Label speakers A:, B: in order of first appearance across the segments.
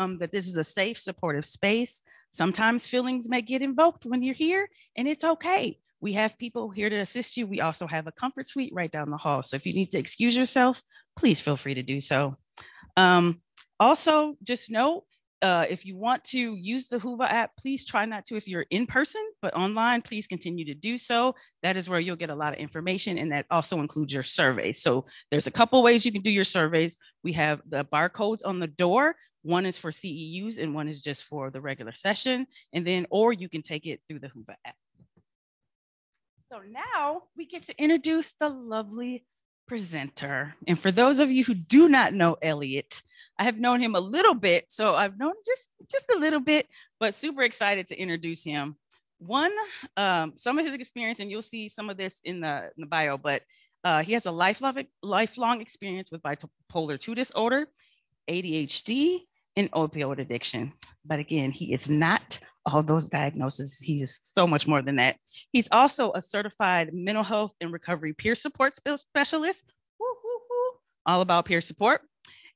A: um, that this is a safe, supportive space. Sometimes feelings may get invoked when you're here, and it's okay. We have people here to assist you. We also have a comfort suite right down the hall. So if you need to excuse yourself, please feel free to do so. Um, also, just note uh, if you want to use the Whova app, please try not to if you're in person, but online, please continue to do so. That is where you'll get a lot of information, and that also includes your surveys. So there's a couple ways you can do your surveys. We have the barcodes on the door. One is for CEUs, and one is just for the regular session. And then, or you can take it through the Whova app. So now we get to introduce the lovely presenter. And for those of you who do not know Elliot, I have known him a little bit. So I've known just, just a little bit, but super excited to introduce him. One, um, some of his experience, and you'll see some of this in the, in the bio, but uh, he has a lifelong, lifelong experience with bipolar 2 disorder, ADHD, and opioid addiction. But again, he is not all those diagnoses. He's so much more than that. He's also a certified mental health and recovery peer support specialist, all about peer support.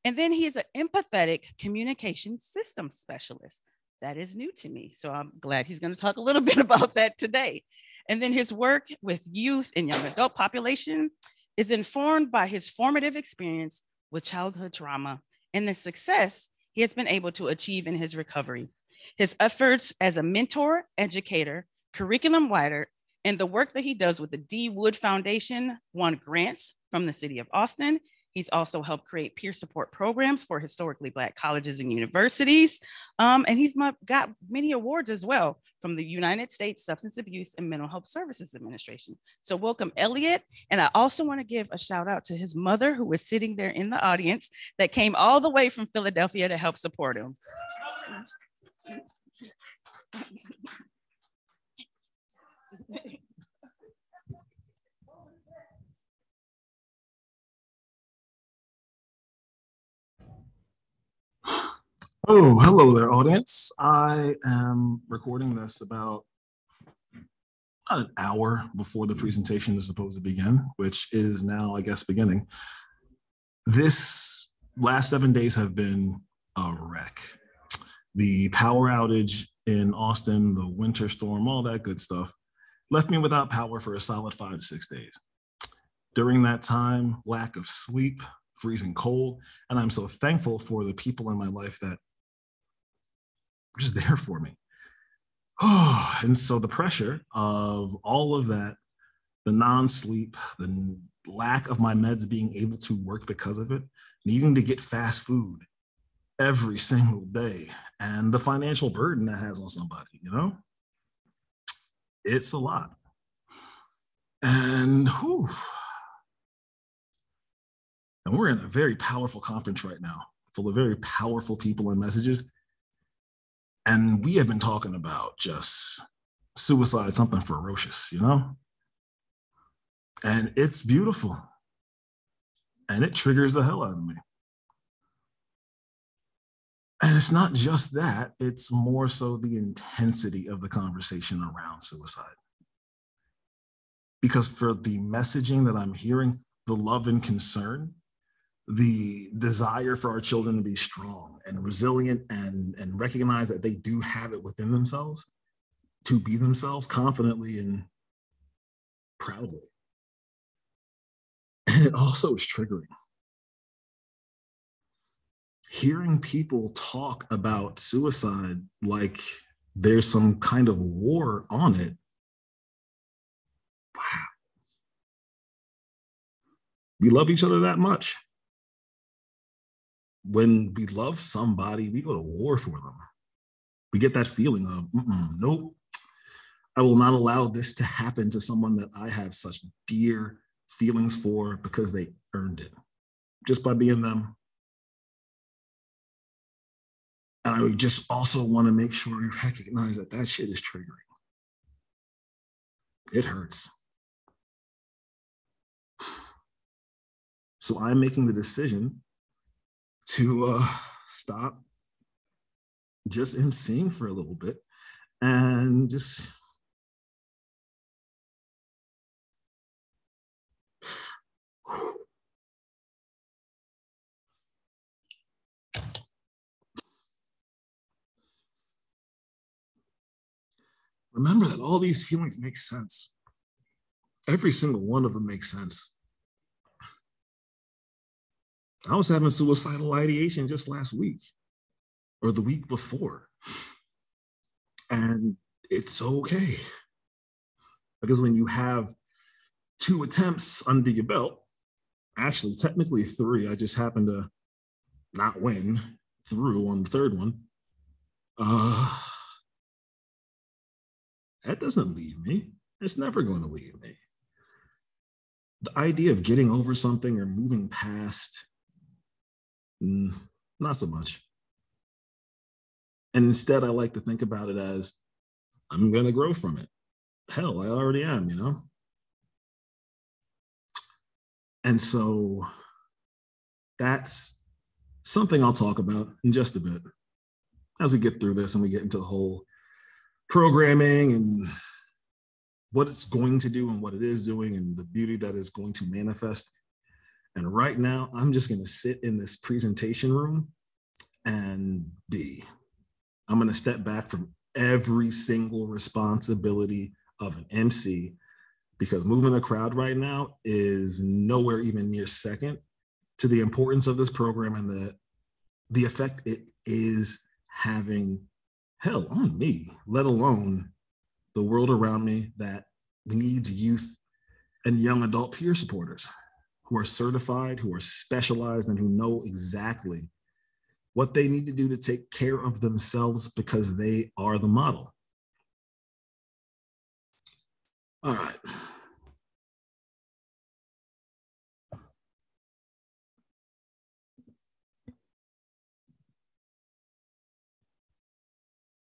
A: And then he is an empathetic communication system specialist. That is new to me. So I'm glad he's going to talk a little bit about that today. And then his work with youth and young adult population is informed by his formative experience with childhood trauma and the success he has been able to achieve in his recovery. His efforts as a mentor, educator, curriculum writer, and the work that he does with the D. Wood Foundation won grants from the city of Austin. He's also helped create peer support programs for historically Black colleges and universities. Um, and he's got many awards as well from the United States Substance Abuse and Mental Health Services Administration. So welcome, Elliot. And I also want to give a shout out to his mother who was sitting there in the audience that came all the way from Philadelphia to help support him.
B: Oh, hello there, audience. I am recording this about an hour before the presentation is supposed to begin, which is now, I guess, beginning. This last seven days have been a wreck the power outage in Austin, the winter storm, all that good stuff, left me without power for a solid five to six days. During that time, lack of sleep, freezing cold, and I'm so thankful for the people in my life that just there for me. Oh, and so the pressure of all of that, the non-sleep, the lack of my meds being able to work because of it, needing to get fast food every single day and the financial burden that has on somebody, you know? It's a lot. And whew, and we're in a very powerful conference right now, full of very powerful people and messages. And we have been talking about just suicide, something ferocious, you know? And it's beautiful. And it triggers the hell out of me. And it's not just that, it's more so the intensity of the conversation around suicide. Because for the messaging that I'm hearing, the love and concern, the desire for our children to be strong and resilient and, and recognize that they do have it within themselves to be themselves confidently and proudly. And it also is triggering hearing people talk about suicide like there's some kind of war on it. Wow. We love each other that much. When we love somebody, we go to war for them. We get that feeling of, nope, I will not allow this to happen to someone that I have such dear feelings for because they earned it just by being them and I just also want to make sure you recognize that that shit is triggering. It hurts. So I'm making the decision to uh, stop just emceeing for a little bit and just
C: remember that all these feelings make sense. Every single one of them makes sense. I was having suicidal ideation just last week or the week before. And it's okay. Because when you have two attempts under your belt, actually, technically three, I just happened to not win through on the third one. Uh, that doesn't leave me. It's never going to leave me. The idea of getting over something or moving past, mm, not so much. And instead, I like to think about it as I'm going to grow from it. Hell, I already am, you know? And so that's something I'll talk about in just a bit as we get through this and we get into the whole programming and what it's going to do and what it is doing and the beauty that is going to manifest. And right now, I'm just going to sit in this presentation room and be. I'm going to step back from every single responsibility of an MC because moving a crowd right now is nowhere even near second to the importance of this program and the the effect it is having hell on me, let alone the world around me that needs youth and young adult peer supporters who are certified, who are specialized, and who know exactly what they need to do to take care of themselves because they are the model. All right.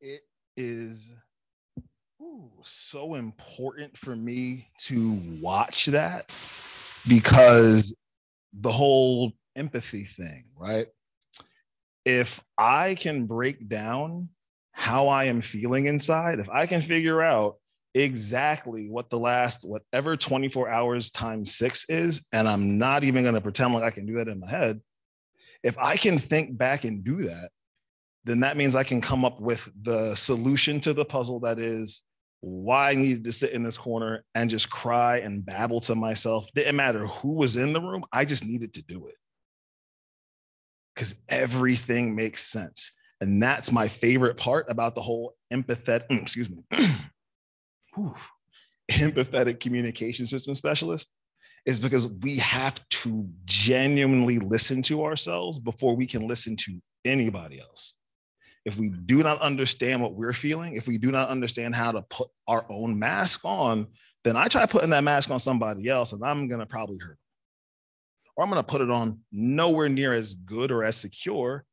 B: It is ooh, so important for me to watch that because the whole empathy thing, right? if I can break down how I am feeling inside, if I can figure out exactly what the last whatever 24 hours times six is, and I'm not even going to pretend like I can do that in my head. If I can think back and do that, then that means I can come up with the solution to the puzzle that is why I needed to sit in this corner and just cry and babble to myself. Didn't matter who was in the room, I just needed to do it because everything makes sense. And that's my favorite part about the whole empathetic, excuse me, empathetic communication system specialist is because we have to genuinely listen to ourselves before we can listen to anybody else. If we do not understand what we're feeling, if we do not understand how to put our own mask on, then I try putting that mask on somebody else and I'm going to probably hurt or I'm going to put it on nowhere near as good or as secure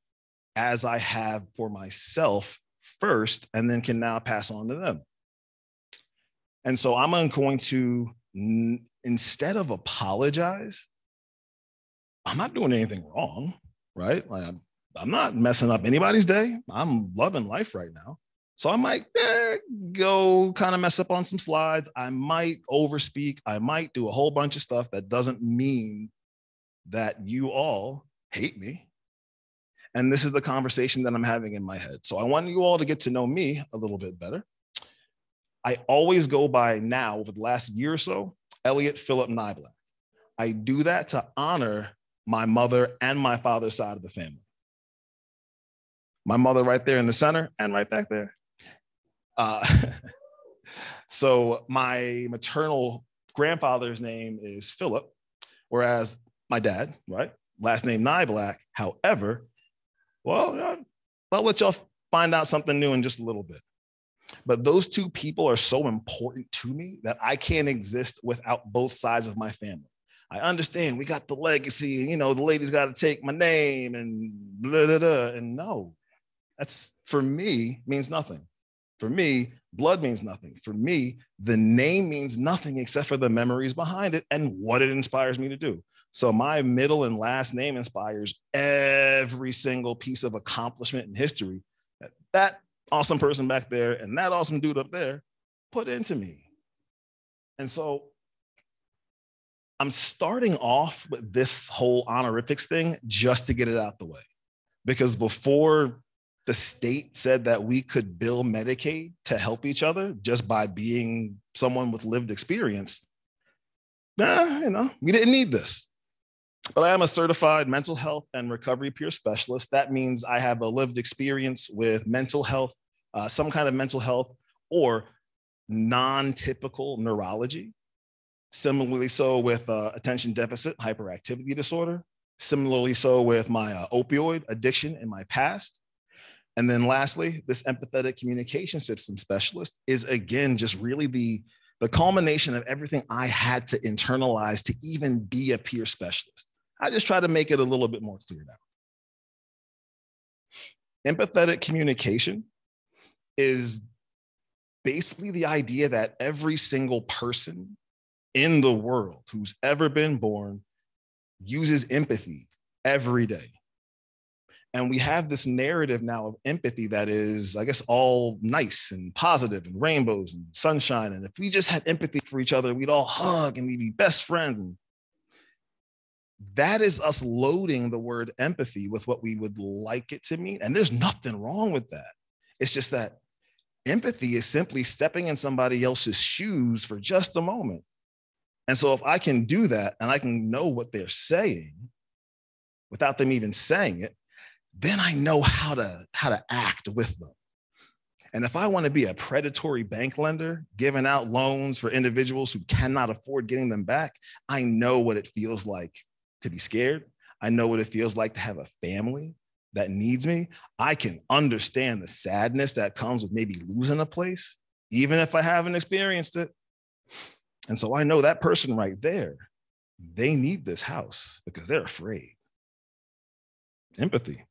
B: as I have for myself first, and then can now pass on to them. And so I'm going to, instead of apologize, I'm not doing anything wrong, right? Like I'm, I'm not messing up anybody's day. I'm loving life right now. So I might eh, go kind of mess up on some slides. I might overspeak. I might do a whole bunch of stuff that doesn't mean that you all hate me. And this is the conversation that I'm having in my head. So I want you all to get to know me a little bit better. I always go by now, over the last year or so, Elliot Philip Nyblack. I do that to honor my mother and my father's side of the family. My mother right there in the center and right back there. Uh, so my maternal grandfather's name is Philip, whereas my dad, right? Last name Nyblack. However, well, I'll let y'all find out something new in just a little bit. But those two people are so important to me that I can't exist without both sides of my family. I understand we got the legacy, you know, the lady's got to take my name and blah, blah, blah. And no, that's for me means nothing. For me, blood means nothing. For me, the name means nothing except for the memories behind it and what it inspires me to do. So my middle and last name inspires every single piece of accomplishment in history that that awesome person back there and that awesome dude up there put into me. And so I'm starting off with this whole honorifics thing just to get it out the way. Because before the state said that we could bill Medicaid to help each other just by being someone with lived experience, nah, you know, we didn't need this. But I am a certified mental health and recovery peer specialist. That means I have a lived experience with mental health, uh, some kind of mental health, or non typical neurology. Similarly, so with uh, attention deficit hyperactivity disorder. Similarly, so with my uh, opioid addiction in my past. And then lastly, this empathetic communication system specialist is again just really the, the culmination of everything I had to internalize to even be a peer specialist. I just try to make it a little bit more clear now. Empathetic communication is basically the idea that every single person in the world who's ever been born uses empathy every day. And we have this narrative now of empathy that is, I guess, all nice and positive and rainbows and sunshine. And if we just had empathy for each other, we'd all hug and we'd be best friends. And that is us loading the word empathy with what we would like it to mean. And there's nothing wrong with that. It's just that empathy is simply stepping in somebody else's shoes for just a moment. And so if I can do that and I can know what they're saying without them even saying it, then I know how to how to act with them. And if I want to be a predatory bank lender giving out loans for individuals who cannot afford getting them back, I know what it feels like to be scared. I know what it feels like to have a family that needs me. I can understand the sadness that comes with maybe losing a place, even if I haven't experienced it. And so I know that person right there, they need this house because they're afraid. Empathy.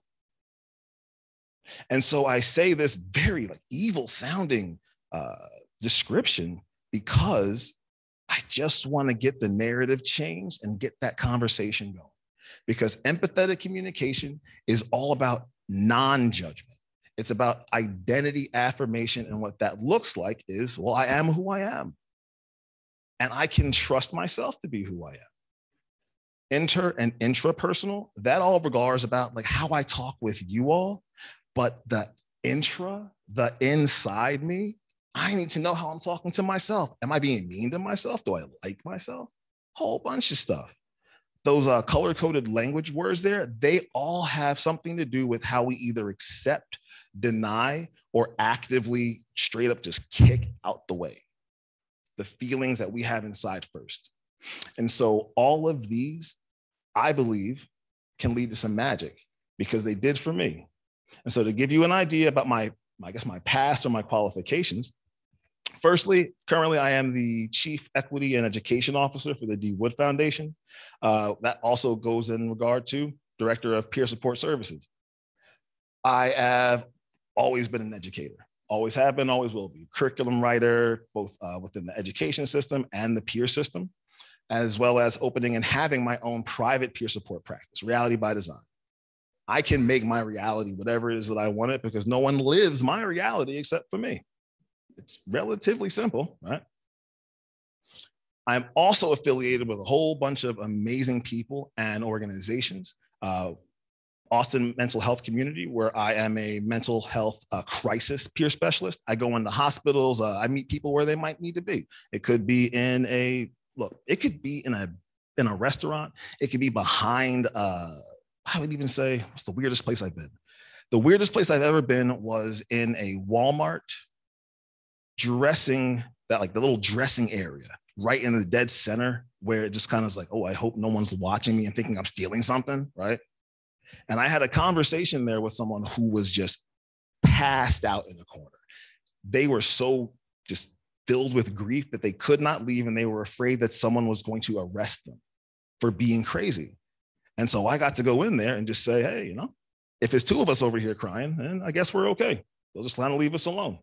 B: And so I say this very like evil sounding uh, description because I just want to get the narrative changed and get that conversation going. Because empathetic communication is all about non judgment. It's about identity affirmation. And what that looks like is, well, I am who I am. And I can trust myself to be who I am. Inter and intrapersonal, that all regards about like how I talk with you all but the intra, the inside me, I need to know how I'm talking to myself. Am I being mean to myself? Do I like myself? Whole bunch of stuff. Those uh, color coded language words there, they all have something to do with how we either accept, deny, or actively straight up just kick out the way the feelings that we have inside first. And so all of these, I believe, can lead to some magic because they did for me. And so to give you an idea about my, I guess my past or my qualifications, firstly, currently I am the Chief Equity and Education Officer for the D. Wood Foundation. Uh, that also goes in regard to Director of Peer Support Services. I have always been an educator, always have been, always will be. Curriculum writer, both uh, within the education system and the peer system, as well as opening and having my own private peer support practice, Reality by Design. I can make my reality whatever it is that I want it because no one lives my reality except for me. It's relatively simple, right? I'm also affiliated with a whole bunch of amazing people and organizations. Uh, Austin Mental Health Community, where I am a mental health uh, crisis peer specialist. I go into hospitals. Uh, I meet people where they might need to be. It could be in a look. It could be in a in a restaurant. It could be behind uh, I would even say, what's the weirdest place I've been? The weirdest place I've ever been was in a Walmart dressing, that like the little dressing area right in the dead center where it just kind of is like, oh, I hope no one's watching me and thinking I'm stealing something, right? And I had a conversation there with someone who was just passed out in the corner. They were so just filled with grief that they could not leave and they were afraid that someone was going to arrest them for being crazy. And so I got to go in there and just say, hey, you know, if it's two of us over here crying, then I guess we're okay. They'll just kind of leave us alone.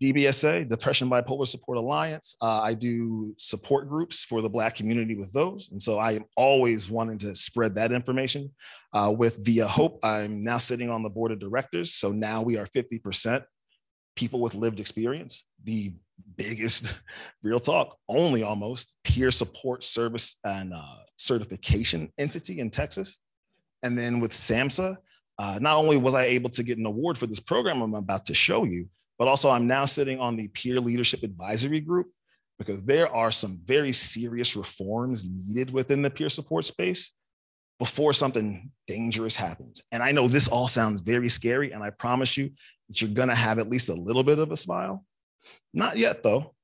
B: DBSA, Depression Bipolar Support Alliance. Uh, I do support groups for the Black community with those. And so I am always wanting to spread that information. Uh, with Via Hope, I'm now sitting on the board of directors. So now we are 50% people with lived experience. The biggest, real talk, only almost peer support service and uh, certification entity in Texas. And then with SAMHSA, uh, not only was I able to get an award for this program I'm about to show you, but also I'm now sitting on the peer leadership advisory group because there are some very serious reforms needed within the peer support space before something dangerous happens. And I know this all sounds very scary, and I promise you that you're gonna have at least a little bit of a smile. Not yet, though,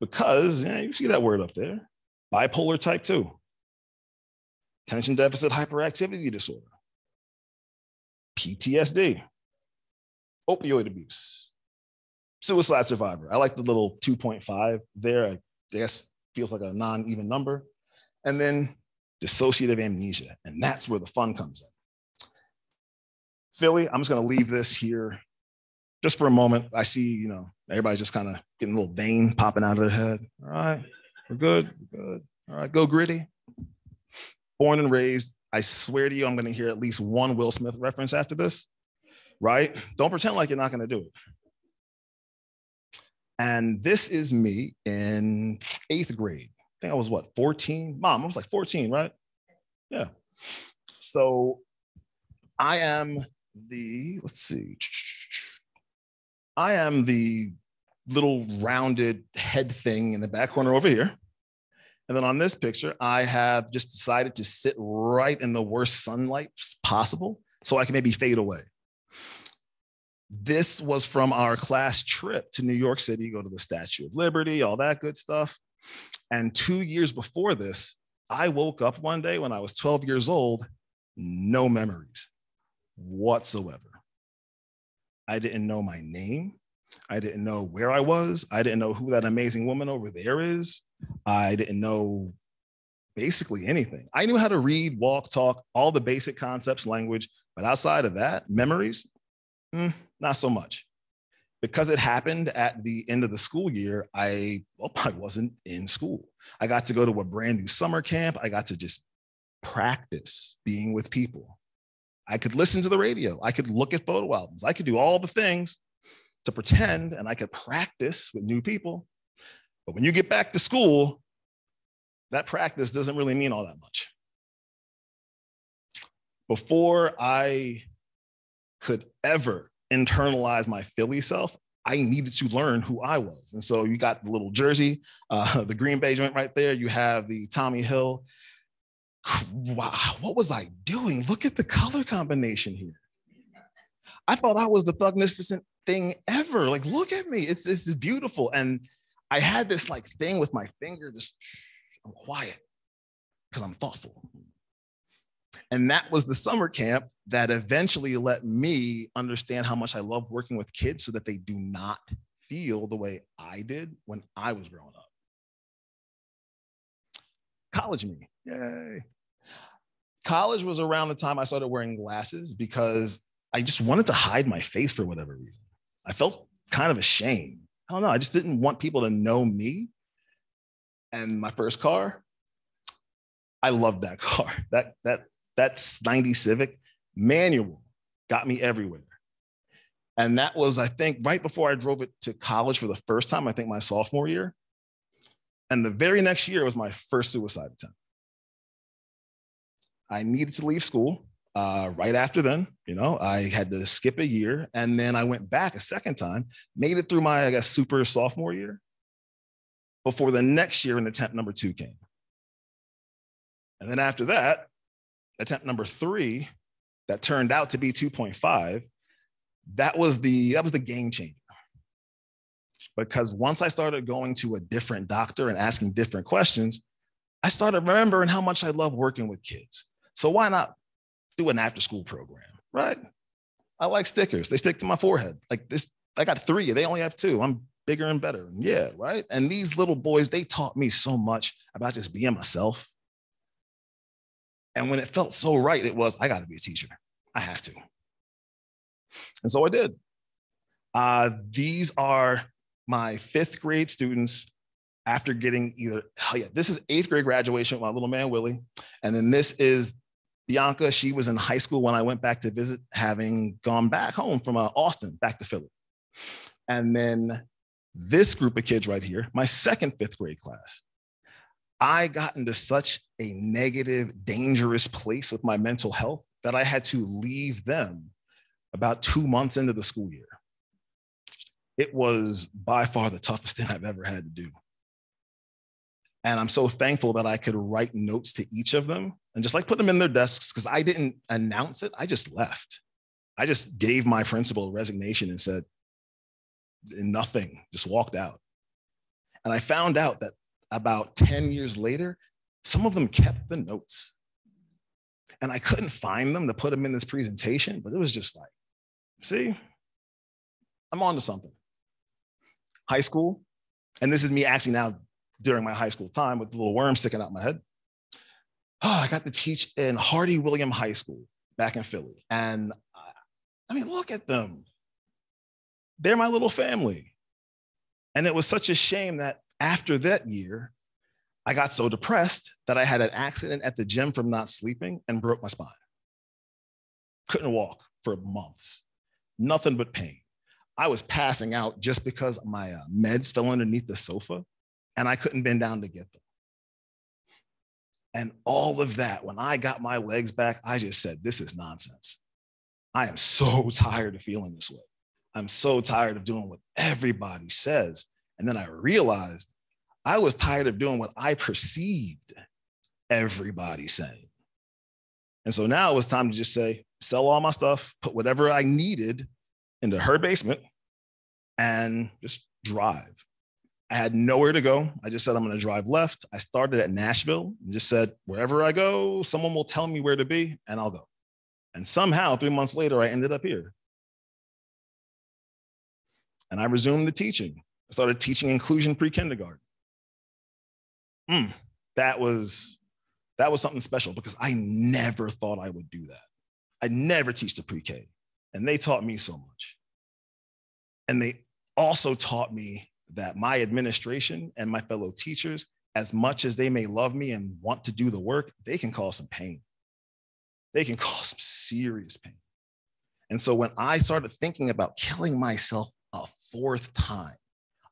B: because yeah, you see that word up there bipolar type 2, attention deficit hyperactivity disorder, PTSD, opioid abuse, suicide survivor. I like the little 2.5 there. I guess feels like a non even number. And then dissociative amnesia. And that's where the fun comes in. Philly, I'm just going to leave this here just for a moment. I see, you know, everybody's just kind of getting a little vein popping out of their head. All right, we're good, we're good. All right, go gritty. Born and raised, I swear to you, I'm going to hear at least one Will Smith reference after this, right? Don't pretend like you're not going to do it. And this is me in eighth grade. I think I was what, 14? Mom, I was like 14, right? Yeah. So I am the, let's see, I am the little rounded head thing in the back corner over here. And then on this picture, I have just decided to sit right in the worst sunlight possible so I can maybe fade away. This was from our class trip to New York City, go to the Statue of Liberty, all that good stuff. And two years before this, I woke up one day when I was 12 years old, no memories whatsoever. I didn't know my name. I didn't know where I was. I didn't know who that amazing woman over there is. I didn't know basically anything. I knew how to read, walk, talk, all the basic concepts, language, but outside of that, memories, mm, not so much. Because it happened at the end of the school year, I, well, I wasn't in school. I got to go to a brand new summer camp. I got to just practice being with people. I could listen to the radio. I could look at photo albums. I could do all the things to pretend and I could practice with new people. But when you get back to school, that practice doesn't really mean all that much. Before I could ever internalize my Philly self, I needed to learn who I was. And so you got the little jersey, uh, the Green Bay joint right there. You have the Tommy Hill. Wow, what was I doing? Look at the color combination here. I thought I was the thugnificent thing ever. Like, look at me. It's this is beautiful. And I had this like thing with my finger, just I'm quiet because I'm thoughtful. And that was the summer camp that eventually let me understand how much I love working with kids so that they do not feel the way I did when I was growing up. College me, yay. College was around the time I started wearing glasses because I just wanted to hide my face for whatever reason. I felt kind of ashamed. I don't know. I just didn't want people to know me. And my first car, I loved that car. That that that's 90 Civic manual got me everywhere. And that was, I think, right before I drove it to college for the first time, I think my sophomore year. And the very next year was my first suicide attempt. I needed to leave school uh, right after then, you know, I had to skip a year and then I went back a second time, made it through my, I guess, super sophomore year before the next year in attempt number two came. And then after that, attempt number three, that turned out to be 2.5, that was the that was the game changer. Because once I started going to a different doctor and asking different questions, I started remembering how much I love working with kids. So why not do an after school program, right? I like stickers. They stick to my forehead. Like this, I got three. They only have two. I'm bigger and better. Yeah, right. And these little boys, they taught me so much about just being myself. And when it felt so right, it was, I got to be a teacher. I have to. And so I did. Uh, these are my fifth grade students after getting either, oh yeah, this is eighth grade graduation with my little man, Willie. And then this is Bianca, she was in high school when I went back to visit, having gone back home from uh, Austin, back to Philly. And then this group of kids right here, my second fifth grade class, I got into such a negative, dangerous place with my mental health that I had to leave them about two months into the school year. It was by far the toughest thing I've ever had to do. And I'm so thankful that I could write notes to each of them and just like put them in their desks because I didn't announce it. I just left. I just gave my principal resignation and said, nothing, just walked out. And I found out that about 10 years later, some of them kept the notes. And I couldn't find them to put them in this presentation, but it was just like, see, I'm on to something. High school, and this is me actually now during my high school time with the little worm sticking out my head. Oh, I got to teach in Hardy William High School back in Philly. And I mean, look at them. They're my little family. And it was such a shame that after that year, I got so depressed that I had an accident at the gym from not sleeping and broke my spine. Couldn't walk for months, nothing but pain. I was passing out just because my uh, meds fell underneath the sofa and I couldn't bend down to get them. And all of that, when I got my legs back, I just said, This is nonsense. I am so tired of feeling this way. I'm so tired of doing what everybody says. And then I realized I was tired of doing what I perceived everybody saying. And so now it was time to just say, sell all my stuff, put whatever I needed into her basement, and just drive. I had nowhere to go. I just said, I'm going to drive left. I started at Nashville and just said, wherever I go, someone will tell me where to be, and I'll go. And somehow, three months later, I ended up here. And I resumed the teaching. I started teaching inclusion pre-kindergarten. Mm, that was that was something special because I never thought I would do that. I never teach the pre-K, and they taught me so much. And they also taught me that my administration and my fellow teachers, as much as they may love me and want to do the work, they can cause some pain they can cause some serious pain. And so when I started thinking about killing myself a fourth time,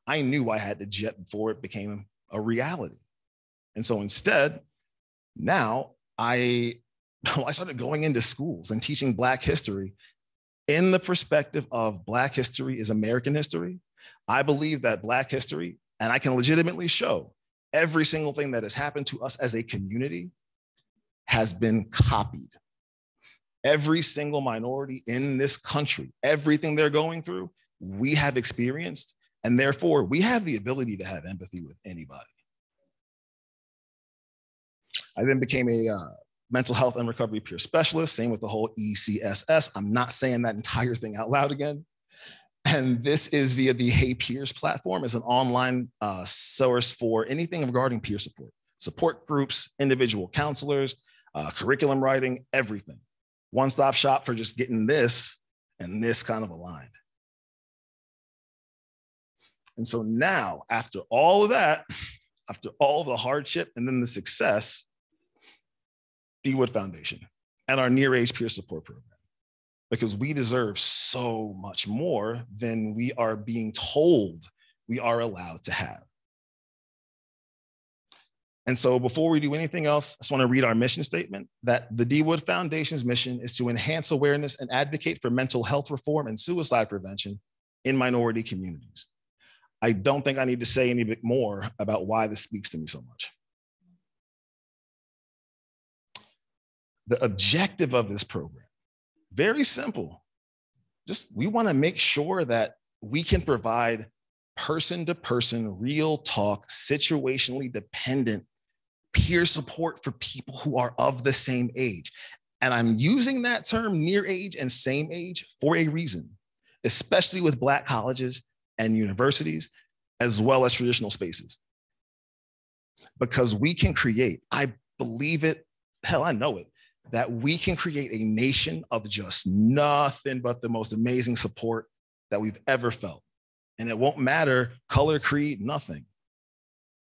B: I knew I had to jet before it became a reality. And so instead, now I, I started going into schools and teaching Black history in the perspective of Black history is American history. I believe that Black history, and I can legitimately show every single thing that has happened to us as a community has been copied every single minority in this country, everything they're going through, we have experienced. And therefore, we have the ability to have empathy with anybody. I then became a uh, mental health and recovery peer specialist, same with the whole ECSS. I'm not saying that entire thing out loud again. And this is via the Hey Peers platform as an online uh, source for anything regarding peer support, support groups, individual counselors, uh, curriculum writing, everything. One stop shop for just getting this and this kind of aligned. And so now, after all of that, after all the hardship and then the success, D Wood Foundation and our near age peer support program, because we deserve so much more than we are being told we are allowed to have. And so before we do anything else, I just want to read our mission statement that the D Wood Foundation's mission is to enhance awareness and advocate for mental health reform and suicide prevention in minority communities. I don't think I need to say any bit more about why this speaks to me so much. The objective of this program, very simple. Just we want to make sure that we can provide person to person, real talk, situationally dependent peer support for people who are of the same age. And I'm using that term near age and same age for a reason, especially with Black colleges and universities, as well as traditional spaces. Because we can create, I believe it, hell, I know it, that we can create a nation of just nothing but the most amazing support that we've ever felt. And it won't matter color, creed, nothing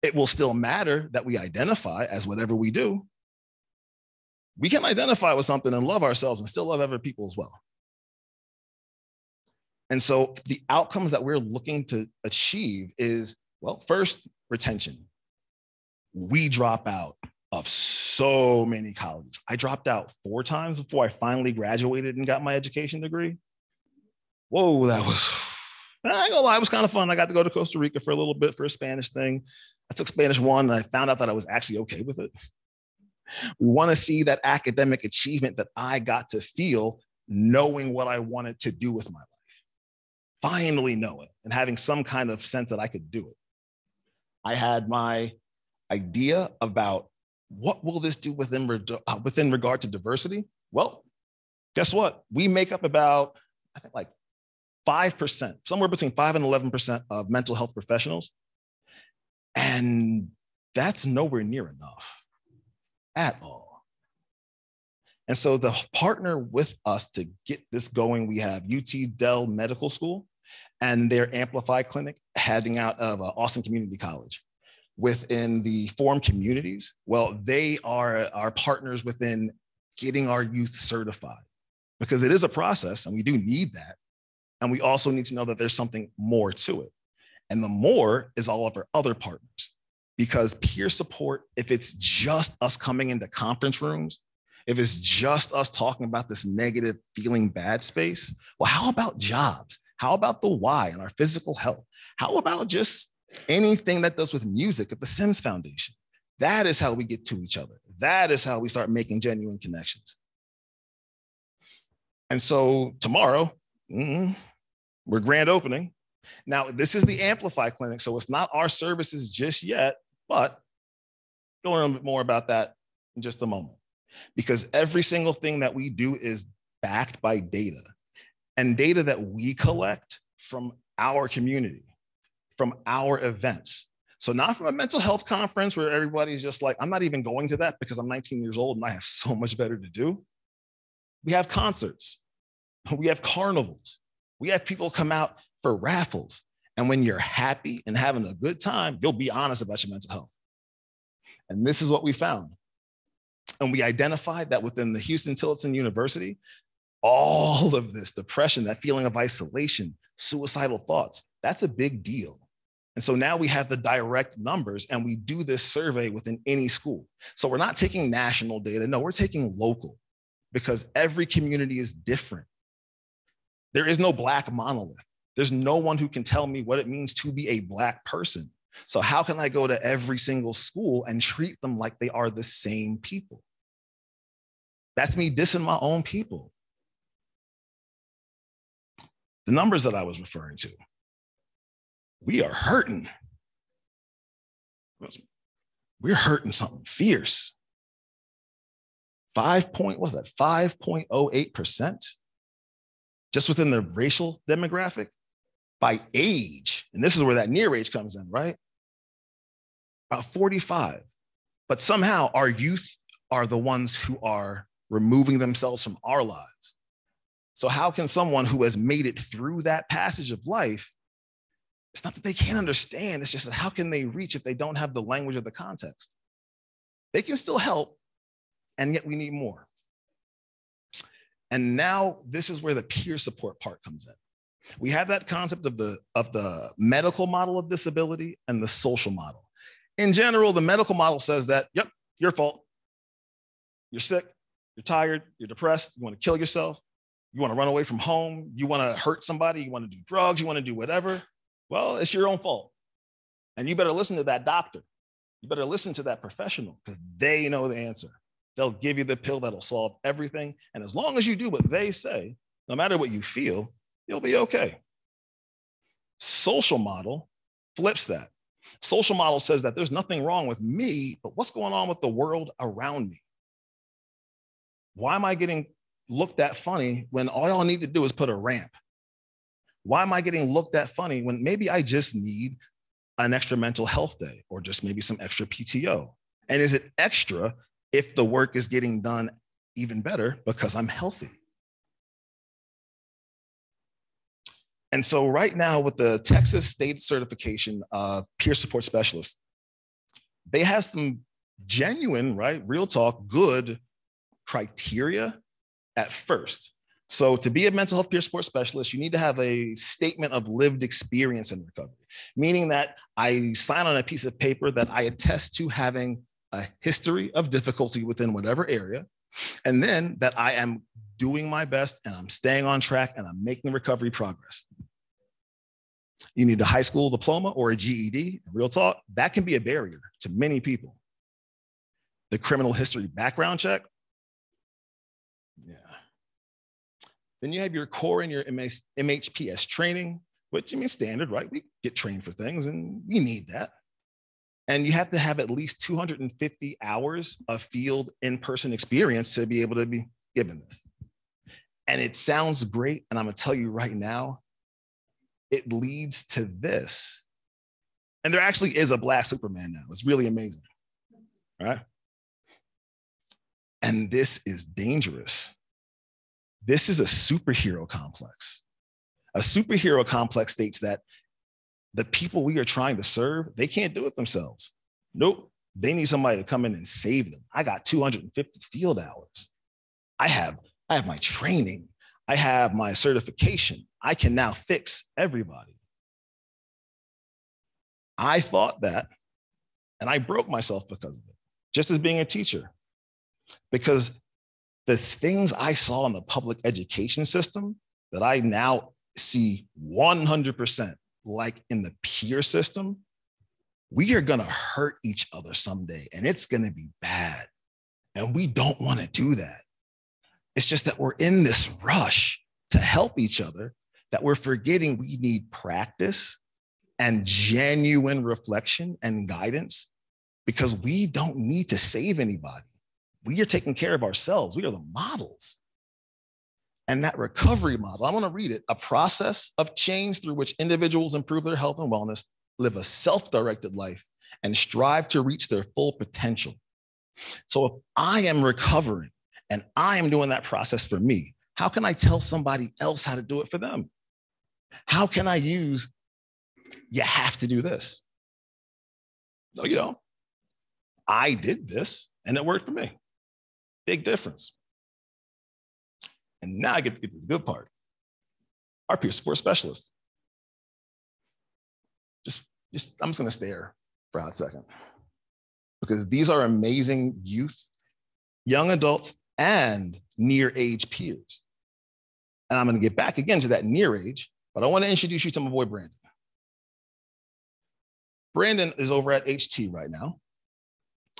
B: it will still matter that we identify as whatever we do. We can identify with something and love ourselves and still love other people as well. And so the outcomes that we're looking to achieve is well, first, retention. We drop out of so many colleges. I dropped out four times before I finally graduated and got my education degree. Whoa, that was, I ain't gonna lie, it was kind of fun. I got to go to Costa Rica for a little bit for a Spanish thing. I took Spanish one and I found out that I was actually okay with it. We want to see that academic achievement that I got to feel knowing what I wanted to do with my life. Finally knowing and having some kind of sense that I could do it. I had my idea about what will this do within, uh, within regard to diversity? Well, guess what? We make up about, I think like 5%, somewhere between 5 and 11% of mental health professionals. And that's nowhere near enough at all. And so the partner with us to get this going, we have UT Dell Medical School and their Amplify Clinic heading out of uh, Austin Community College within the form communities, well, they are our partners within getting our youth certified because it is a process and we do need that. And we also need to know that there's something more to it. And the more is all of our other partners because peer support, if it's just us coming into conference rooms, if it's just us talking about this negative feeling bad space, well, how about jobs? How about the Y and our physical health? How about just anything that does with music at the Sims Foundation. That is how we get to each other. That is how we start making genuine connections. And so tomorrow, mm, we're grand opening. Now, this is the Amplify Clinic, so it's not our services just yet, but you'll learn a bit more about that in just a moment. Because every single thing that we do is backed by data and data that we collect from our community from our events. So not from a mental health conference where everybody's just like, I'm not even going to that because I'm 19 years old and I have so much better to do. We have concerts, we have carnivals, we have people come out for raffles. And when you're happy and having a good time, you'll be honest about your mental health. And this is what we found. And we identified that within the Huston Tillotson University, all of this depression, that feeling of isolation, suicidal thoughts, that's a big deal. And so now we have the direct numbers and we do this survey within any school. So we're not taking national data. No, we're taking local because every community is different. There is no black monolith. There's no one who can tell me what it means to be a black person. So how can I go to every single school and treat them like they are the same people? That's me dissing my own people. The numbers that I was referring to we are hurting. We're hurting something fierce. Five point, what's that? 5.08% just within the racial demographic by age. And this is where that near age comes in, right? About 45. But somehow our youth are the ones who are removing themselves from our lives. So, how can someone who has made it through that passage of life it's not that they can't understand, it's just that how can they reach if they don't have the language of the context? They can still help, and yet we need more. And now this is where the peer support part comes in. We have that concept of the, of the medical model of disability and the social model. In general, the medical model says that, yep, your fault. You're sick, you're tired, you're depressed, you want to kill yourself, you want to run away from home, you want to hurt somebody, you want to do drugs, you want to do whatever. Well, it's your own fault. And you better listen to that doctor. You better listen to that professional because they know the answer. They'll give you the pill that'll solve everything. And as long as you do what they say, no matter what you feel, you'll be okay. Social model flips that. Social model says that there's nothing wrong with me, but what's going on with the world around me? Why am I getting looked at funny when all y'all need to do is put a ramp why am I getting looked at funny when maybe I just need an extra mental health day or just maybe some extra PTO? And is it extra if the work is getting done even better because I'm healthy? And so, right now, with the Texas State Certification of Peer Support Specialist, they have some genuine, right, real talk, good criteria at first. So, to be a mental health peer support specialist, you need to have a statement of lived experience in recovery, meaning that I sign on a piece of paper that I attest to having a history of difficulty within whatever area, and then that I am doing my best and I'm staying on track and I'm making recovery progress. You need a high school diploma or a GED, real talk, that can be a barrier to many people. The criminal history background check, yeah. Then you have your core and your MHPS training, which I mean standard, right? We get trained for things and we need that. And you have to have at least 250 hours of field in-person experience to be able to be given this. And it sounds great. And I'm gonna tell you right now, it leads to this. And there actually is a black Superman now. It's really amazing. Right? And this is dangerous. This is a superhero complex. A superhero complex states that the people we are trying to serve, they can't do it themselves. Nope. They need somebody to come in and save them. I got 250 field hours. I have I have my training. I have my certification. I can now fix everybody. I thought that, and I broke myself because of it, just as being a teacher. Because the things I saw in the public education system that I now see 100% like in the peer system, we are going to hurt each other someday and it's going to be bad. And we don't want to do that. It's just that we're in this rush to help each other that we're forgetting we need practice and genuine reflection and guidance because we don't need to save anybody. We are taking care of ourselves. We are the models. And that recovery model, I want to read it a process of change through which individuals improve their health and wellness, live a self directed life, and strive to reach their full potential. So if I am recovering and I am doing that process for me, how can I tell somebody else how to do it for them? How can I use, you have to do this? No, you don't. I did this and it worked for me. Big difference. And now I get to get to the good part. Our peer support specialists. Just, just I'm just gonna stare for a hot second. Because these are amazing youth, young adults, and near age peers. And I'm gonna get back again to that near age, but I want to introduce you to my boy Brandon. Brandon is over at HT right now,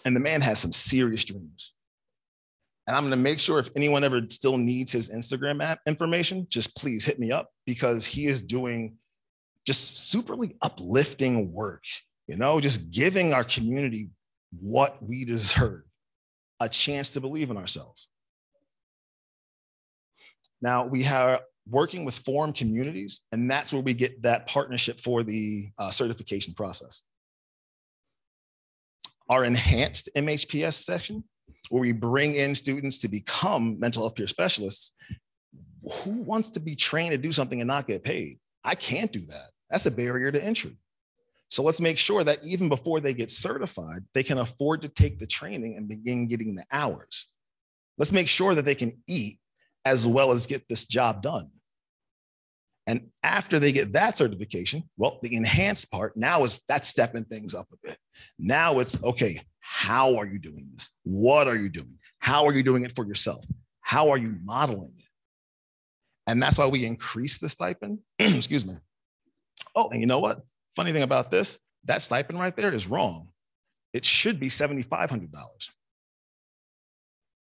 B: and the man has some serious dreams. And I'm going to make sure if anyone ever still needs his Instagram app information, just please hit me up because he is doing just superly uplifting work, you know, just giving our community what we deserve a chance to believe in ourselves. Now, we are working with forum communities, and that's where we get that partnership for the uh, certification process. Our enhanced MHPS section where we bring in students to become mental health peer specialists, who wants to be trained to do something and not get paid? I can't do that. That's a barrier to entry. So let's make sure that even before they get certified, they can afford to take the training and begin getting the hours. Let's make sure that they can eat as well as get this job done. And after they get that certification, well, the enhanced part now is that's stepping things up a bit. Now it's okay, how are you doing this? What are you doing? How are you doing it for yourself? How are you modeling it? And that's why we increase the stipend. Excuse me. Oh, and you know what? Funny thing about this, that stipend right there is wrong. It should be $7,500.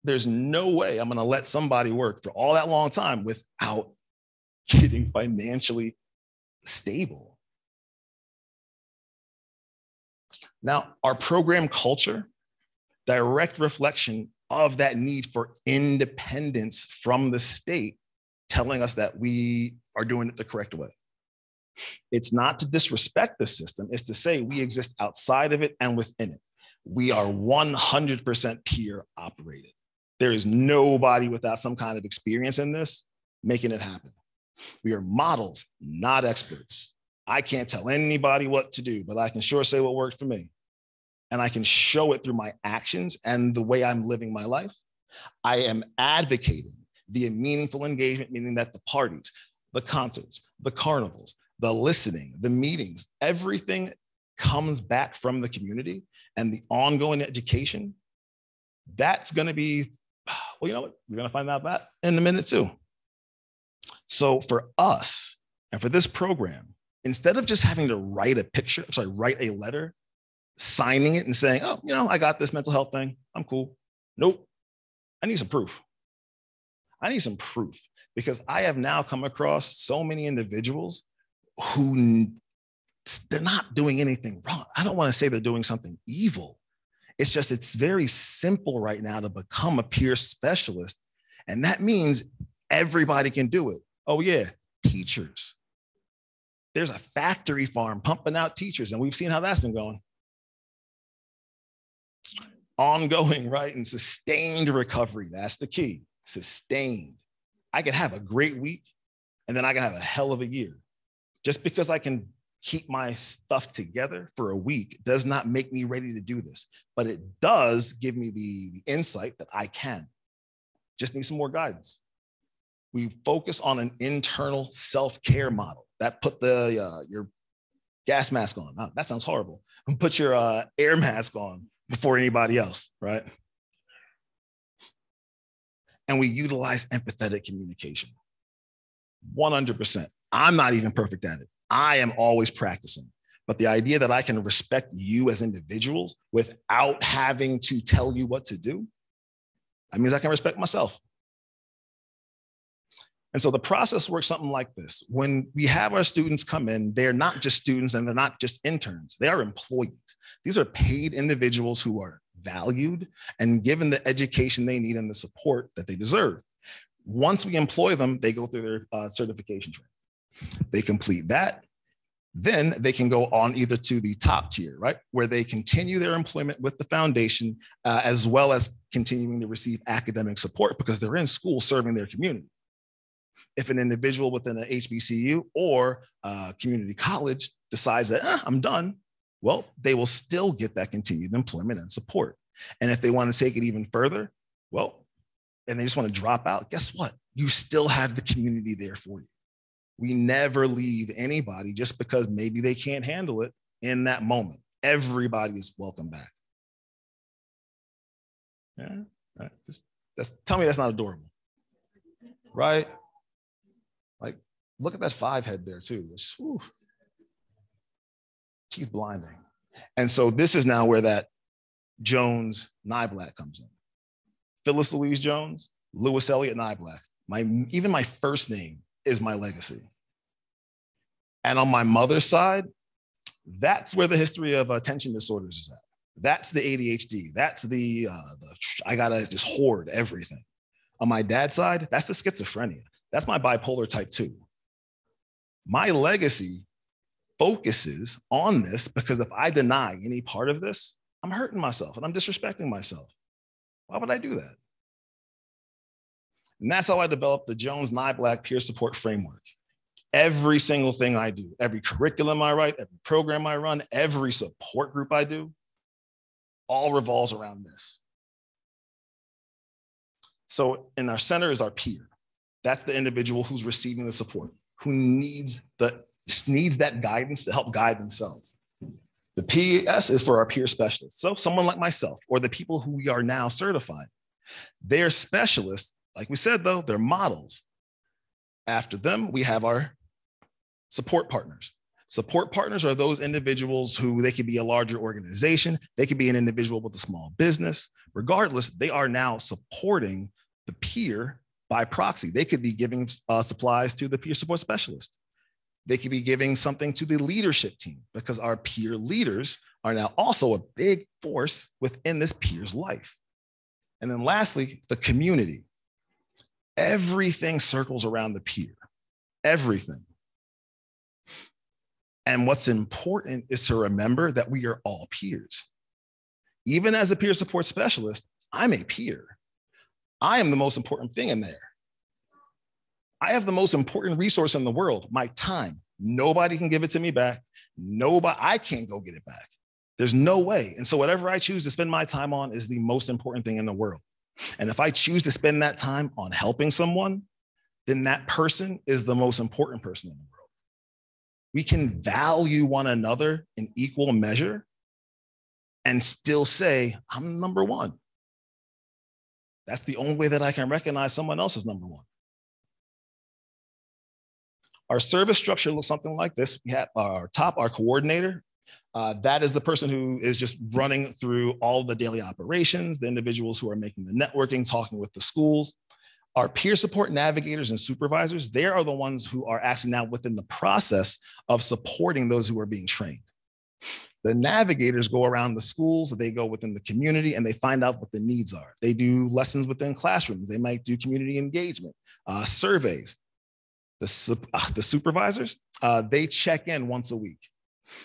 B: There's no way I'm going to let somebody work for all that long time without getting financially stable. Now, our program culture, direct reflection of that need for independence from the state, telling us that we are doing it the correct way. It's not to disrespect the system, it's to say we exist outside of it and within it. We are 100% peer operated. There is nobody without some kind of experience in this making it happen. We are models, not experts. I can't tell anybody what to do, but I can sure say what worked for me. And I can show it through my actions and the way I'm living my life. I am advocating via meaningful engagement, meaning that the parties, the concerts, the carnivals, the listening, the meetings, everything comes back from the community and the ongoing education, that's going to be, well, you know what? We're going to find out that in a minute too. So for us and for this program, instead of just having to write a picture, sorry, write a letter, signing it and saying, oh, you know, I got this mental health thing. I'm cool. Nope. I need some proof. I need some proof because I have now come across so many individuals who they're not doing anything wrong. I don't want to say they're doing something evil. It's just, it's very simple right now to become a peer specialist. And that means everybody can do it. Oh, yeah, teachers. There's a factory farm pumping out teachers, and we've seen how that's been going. Ongoing, right? And sustained recovery. That's the key. Sustained. I can have a great week and then I can have a hell of a year. Just because I can keep my stuff together for a week does not make me ready to do this, but it does give me the, the insight that I can. Just need some more guidance. We focus on an internal self care model that put the uh, your gas mask on. Oh, that sounds horrible. Put your uh, air mask on before anybody else, right? And we utilize empathetic communication. 100%. I'm not even perfect at it. I am always practicing. But the idea that I can respect you as individuals without having to tell you what to do, that means I can respect myself. And so the process works something like this. When we have our students come in, they're not just students and they're not just interns, they are employees. These are paid individuals who are valued and given the education they need and the support that they deserve. Once we employ them, they go through their uh, certification training. They complete that. Then they can go on either to the top tier, right, where they continue their employment with the foundation, uh, as well as continuing to receive academic support because they're in school serving their community if an individual within an HBCU or a community college decides that eh, I'm done, well, they will still get that continued employment and support. And if they want to take it even further, well, and they just want to drop out, guess what? You still have the community there for you. We never leave anybody just because maybe they can't handle it in that moment. Everybody is welcome back. Yeah, right. just that's tell me that's not adorable, right? Look at that five head there too. It's, whew, teeth blinding. And so this is now where that Jones Niblack comes in. Phyllis Louise Jones, Lewis Elliott Niblack. My even my first name is my legacy. And on my mother's side, that's where the history of attention disorders is at. That's the ADHD. That's the, uh, the I gotta just hoard everything. On my dad's side, that's the schizophrenia. That's my bipolar type two. My legacy focuses on this because if I deny any part of this, I'm hurting myself and I'm disrespecting myself. Why would I do that? And that's how I developed the Jones Niblack peer support framework. Every single thing I do, every curriculum I write, every program I run, every support group I do, all revolves around this. So in our center is our peer. That's the individual who's receiving the support, who needs the needs that guidance to help guide themselves. The PS is for our peer specialists. So someone like myself or the people who we are now certifying. They're specialists. Like we said, though, they're models. After them, we have our support partners. Support partners are those individuals who they could be a larger organization, they could be an individual with a small business. Regardless, they are now supporting the peer by proxy. They could be giving uh, supplies to the peer support specialist. They could be giving something to the leadership team because our peer leaders are now also a big force within this peer's life. And then lastly, the community. Everything circles around the peer, everything. And what's important is to remember that we are all peers. Even as a peer support specialist, I'm a peer. I am the most important thing in there. I have the most important resource in the world, my time. Nobody can give it to me back. Nobody, I can't go get it back. There's no way. And so, whatever I choose to spend my time on is the most important thing in the world. And if I choose to spend that time on helping someone, then that person is the most important person in the world. we can value one another in equal measure and still say, I'm number one. That's the only way that I can recognize someone else as number one. Our service structure looks something like this. We have our top, our coordinator. Uh, that is the person who is just running through all the daily operations, the individuals who are making the networking, talking with the schools. Our peer support navigators and supervisors, they are the ones who are actually now within the process of supporting those who are being trained. The navigators go around the schools, they go within the community, and they find out what the needs are. They do lessons within classrooms, they might do community engagement, uh, surveys. The, uh, the supervisors, uh, they check in once a week.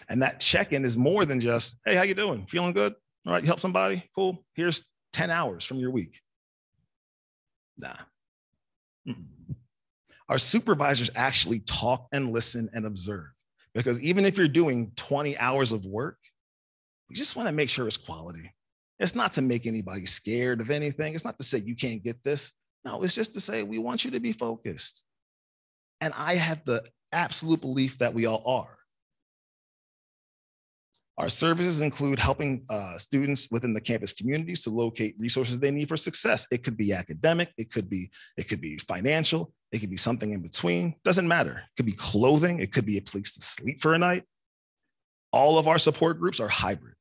B: And that check-in is more than just, hey, how you doing? Feeling good? All right, you help somebody? Cool. Here's 10 hours from your week. Nah. Our supervisors actually talk and listen and observe. Because even if you're doing 20 hours of work, you just want to make sure it's quality. It's not to make anybody scared of anything. It's not to say you can't get this. No, it's just to say we want you to be focused. And I have the absolute belief that we all are. Our services include helping uh, students within the campus communities to locate resources they need for success. It could be academic, it could be, it could be financial, it could be something in between. Doesn't matter. It could be clothing, it could be a place to sleep for a night. All of our support groups are hybrid.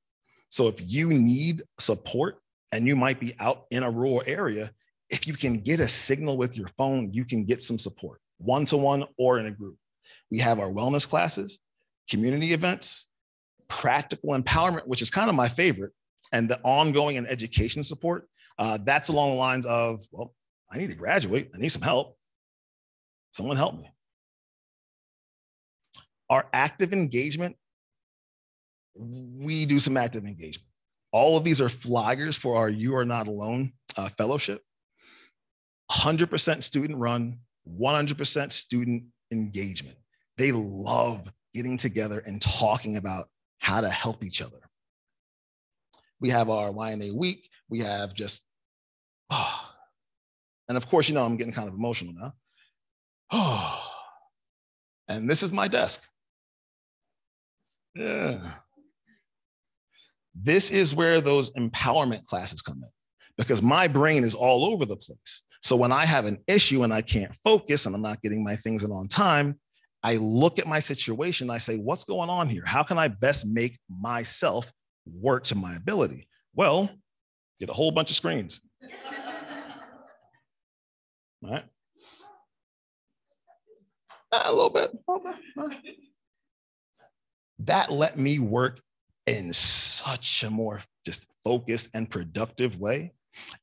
B: So if you need support and you might be out in a rural area, if you can get a signal with your phone, you can get some support, one to one or in a group. We have our wellness classes, community events, practical empowerment, which is kind of my favorite, and the ongoing and education support, uh, that's along the lines of, well, I need to graduate. I need some help. Someone help me. Our active engagement, we do some active engagement. All of these are flyers for our You Are Not Alone uh, fellowship. 100% student run, 100% student engagement. They love getting together and talking about how to help each other. We have our YNA week. We have just, oh, and of course, you know, I'm getting kind of emotional now. Oh, and this is my desk. Yeah. This is where those empowerment classes come in because my brain is all over the place. So when I have an issue and I can't focus and I'm not getting my things in on time, I look at my situation, I say, what's going on here? How can I best make myself work to my ability? Well, get a whole bunch of screens. All right. A little bit. A little bit. That let me work in such a more just focused and productive way.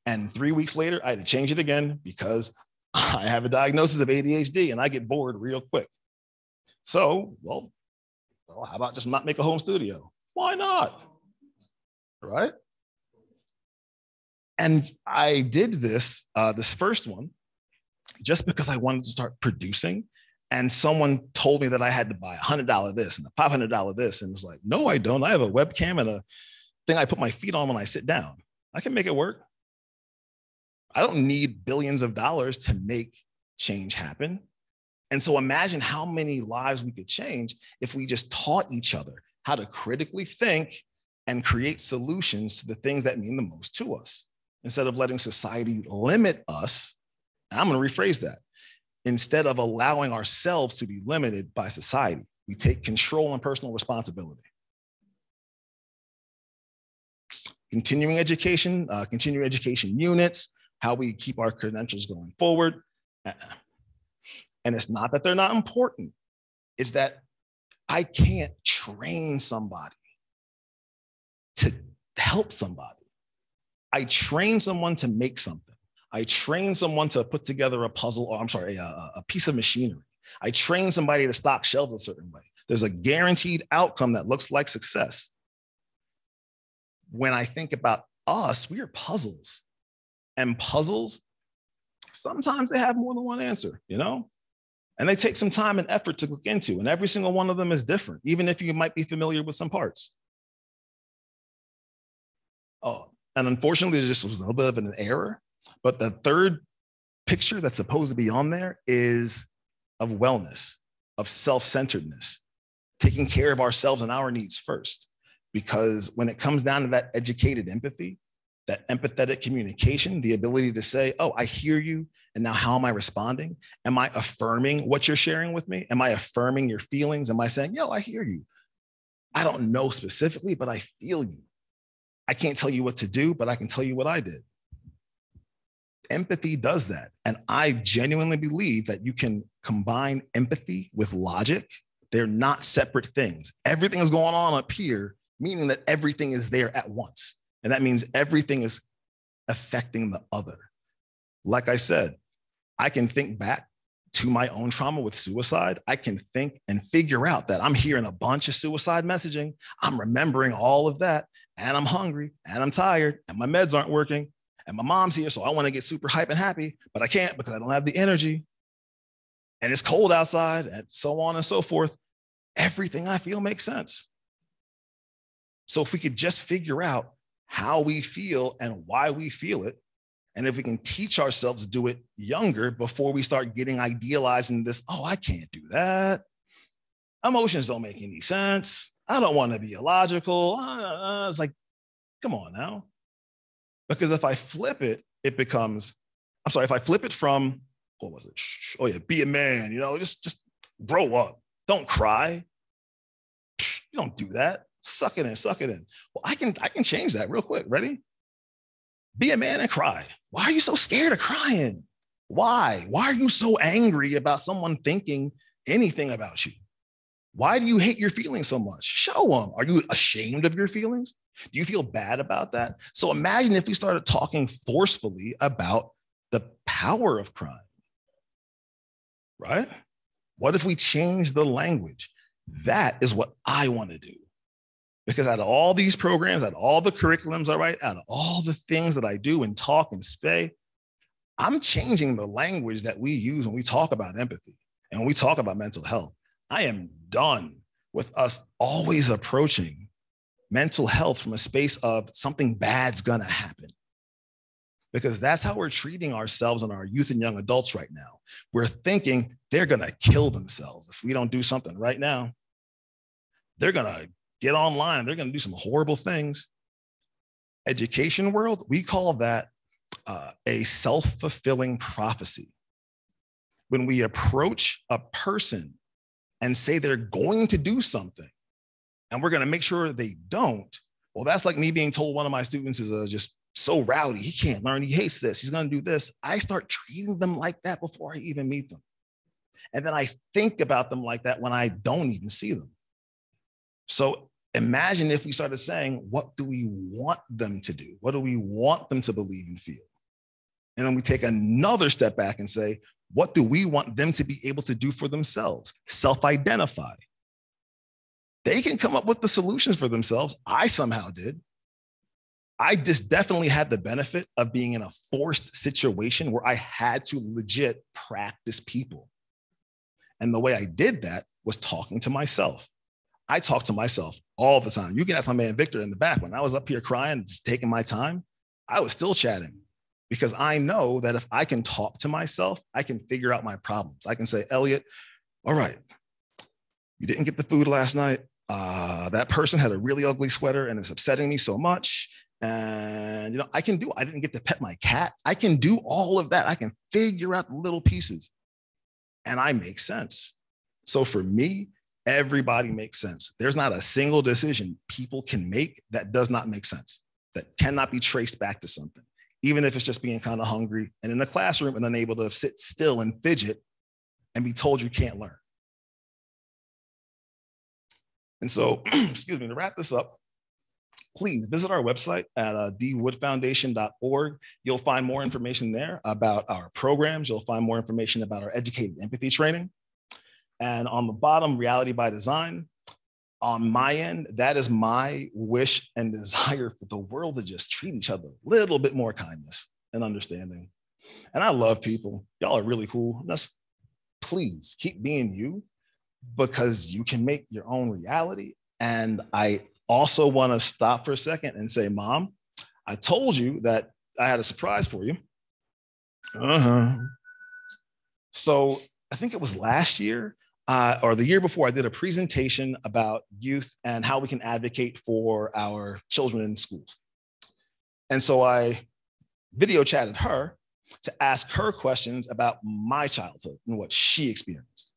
B: And three weeks later, I had to change it again because I have a diagnosis of ADHD and I get bored real quick. So, well, well, how about just not make a home studio? Why not? Right? And I did this, uh, this first one, just because I wanted to start producing. And someone told me that I had to buy a $100 this and a $500 this. And it's like, no, I don't. I have a webcam and a thing I put my feet on when I sit down. I can make it work. I don't need billions of dollars to make change happen. And so imagine how many lives we could change if we just taught each other how to critically think and create solutions to the things that mean the most to us instead of letting society limit us. I'm going to rephrase that. Instead of allowing ourselves to be limited by society, we take control and personal responsibility. Continuing education, uh, continuing education units, how we keep our credentials going forward. Uh, and it's not that they're not important, it's that I can't train somebody to help somebody. I train someone to make something. I train someone to put together a puzzle, or I'm sorry, a, a piece of machinery. I train somebody to stock shelves a certain way. There's a guaranteed outcome that looks like success. When I think about us, we are puzzles. And puzzles, sometimes they have more than one answer, you know? And they take some time and effort to look into, and every single one of them is different, even if you might be familiar with some parts. Oh, and unfortunately, just was a little bit of an error. But the third picture that's supposed to be on there is of wellness, of self centeredness. taking care of ourselves and our needs first. Because when it comes down to that educated empathy, that empathetic communication, the ability to say, Oh, I hear you. And now how am I responding? Am I affirming what you're sharing with me? Am I affirming your feelings? Am I saying, Yo, I hear you? I don't know specifically, but I feel you. I can't tell you what to do, but I can tell you what I did. Empathy does that. And I genuinely believe that you can combine empathy with logic. They're not separate things. Everything is going on up here, meaning that everything is there at once. And that means everything is affecting the other. Like I said, I can think back to my own trauma with suicide. I can think and figure out that I'm hearing a bunch of suicide messaging. I'm remembering all of that and I'm hungry and I'm tired and my meds aren't working and my mom's here. So I want to get super hype and happy, but I can't because I don't have the energy and it's cold outside and so on and so forth. Everything I feel makes sense. So if we could just figure out how we feel and why we feel it, and if we can teach ourselves to do it younger before we start getting idealizing this, oh, I can't do that. Emotions don't make any sense. I don't want to be illogical. Uh, it's like, come on now. Because if I flip it, it becomes, I'm sorry, if I flip it from, what was it? Oh yeah, be a man, you know, just just grow up. Don't cry. You don't do that. Suck it in, suck it in. Well, I can I can change that real quick. Ready? Be a man and cry. Why are you so scared of crying? Why? Why are you so angry about someone thinking anything about you? Why do you hate your feelings so much? Show them. Are you ashamed of your feelings? Do you feel bad about that? So imagine if we started talking forcefully about the power of crime, right? What if we change the language? That is what I want to do. Because out of all these programs, out of all the curriculums I write, out of all the things that I do and talk and say, I'm changing the language that we use when we talk about empathy and when we talk about mental health. I am done with us always approaching mental health from a space of something bad's gonna happen. Because that's how we're treating ourselves and our youth and young adults right now. We're thinking they're gonna kill themselves if we don't do something right now. They're gonna get online they're gonna do some horrible things. Education world, we call that uh, a self fulfilling prophecy. When we approach a person and say they're going to do something and we're going to make sure they don't, well, that's like me being told one of my students is uh, just so rowdy. He can't learn. He hates this. He's going to do this. I start treating them like that before I even meet them. And then I think about them like that when I don't even see them. So imagine if we started saying, what do we want them to do? What do we want them to believe and feel? And then we take another step back and say, what do we want them to be able to do for themselves? Self identify. They can come up with the solutions for themselves. I somehow did. I just definitely had the benefit of being in a forced situation where I had to legit practice people. And the way I did that was talking to myself. I talk to myself all the time. You can ask my man Victor in the back. When I was up here crying, just taking my time, I was still chatting because I know that if I can talk to myself, I can figure out my problems. I can say, Elliot, all right, you didn't get the food last night. Uh, that person had a really ugly sweater and it's upsetting me so much. And you know, I can do. I didn't get to pet my cat. I can do all of that. I can figure out the little pieces, and I make sense. So for me, everybody makes sense. There's not a single decision people can make that does not make sense, that cannot be traced back to something even if it's just being kind of hungry and in a classroom and unable to sit still and fidget and be told you can't learn. And so, excuse me, to wrap this up, please visit our website at uh, dwoodfoundation.org. You'll find more information there about our programs. You'll find more information about our educated empathy training. And on the bottom, reality by design, on my end, that is my wish and desire for the world to just treat each other a little bit more kindness and understanding. And I love people. Y'all are really cool. Just please keep being you because you can make your own reality. And I also want to stop for a second and say, Mom, I told you that I had a surprise for you. Uh huh. So I think it was last year uh, or the year before, I did a presentation about youth and how we can advocate for our children in schools. And so I video chatted her to ask her questions about my childhood and what she experienced.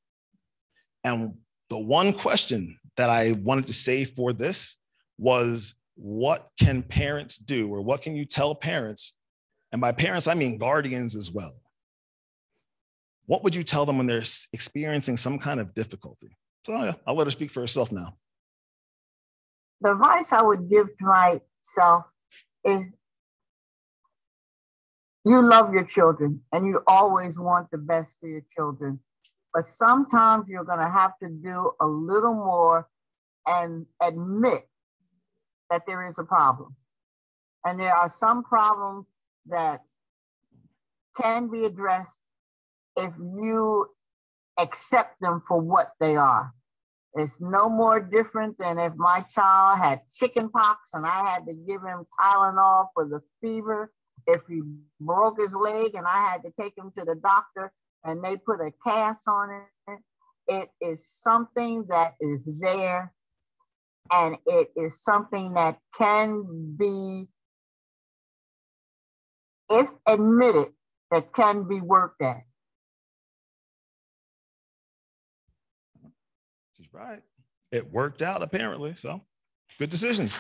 B: And the one question that I wanted to say for this was what can parents do, or what can you tell parents? And by parents, I mean guardians as well. What would you tell them when they're experiencing some kind of difficulty? So yeah, I'll let her speak for herself now.
D: The advice I would give to myself is you love your children and you always want the best for your children. But sometimes you're going to have to do a little more and admit that there is a problem. And there are some problems that can be addressed if you accept them for what they are. It's no more different than if my child had chicken pox and I had to give him Tylenol for the fever. If he broke his leg and I had to take him to the doctor and they put a cast on it, it is something that is there and it is something that can be, if admitted, that can be worked at.
B: Right. It worked out apparently. So good decisions.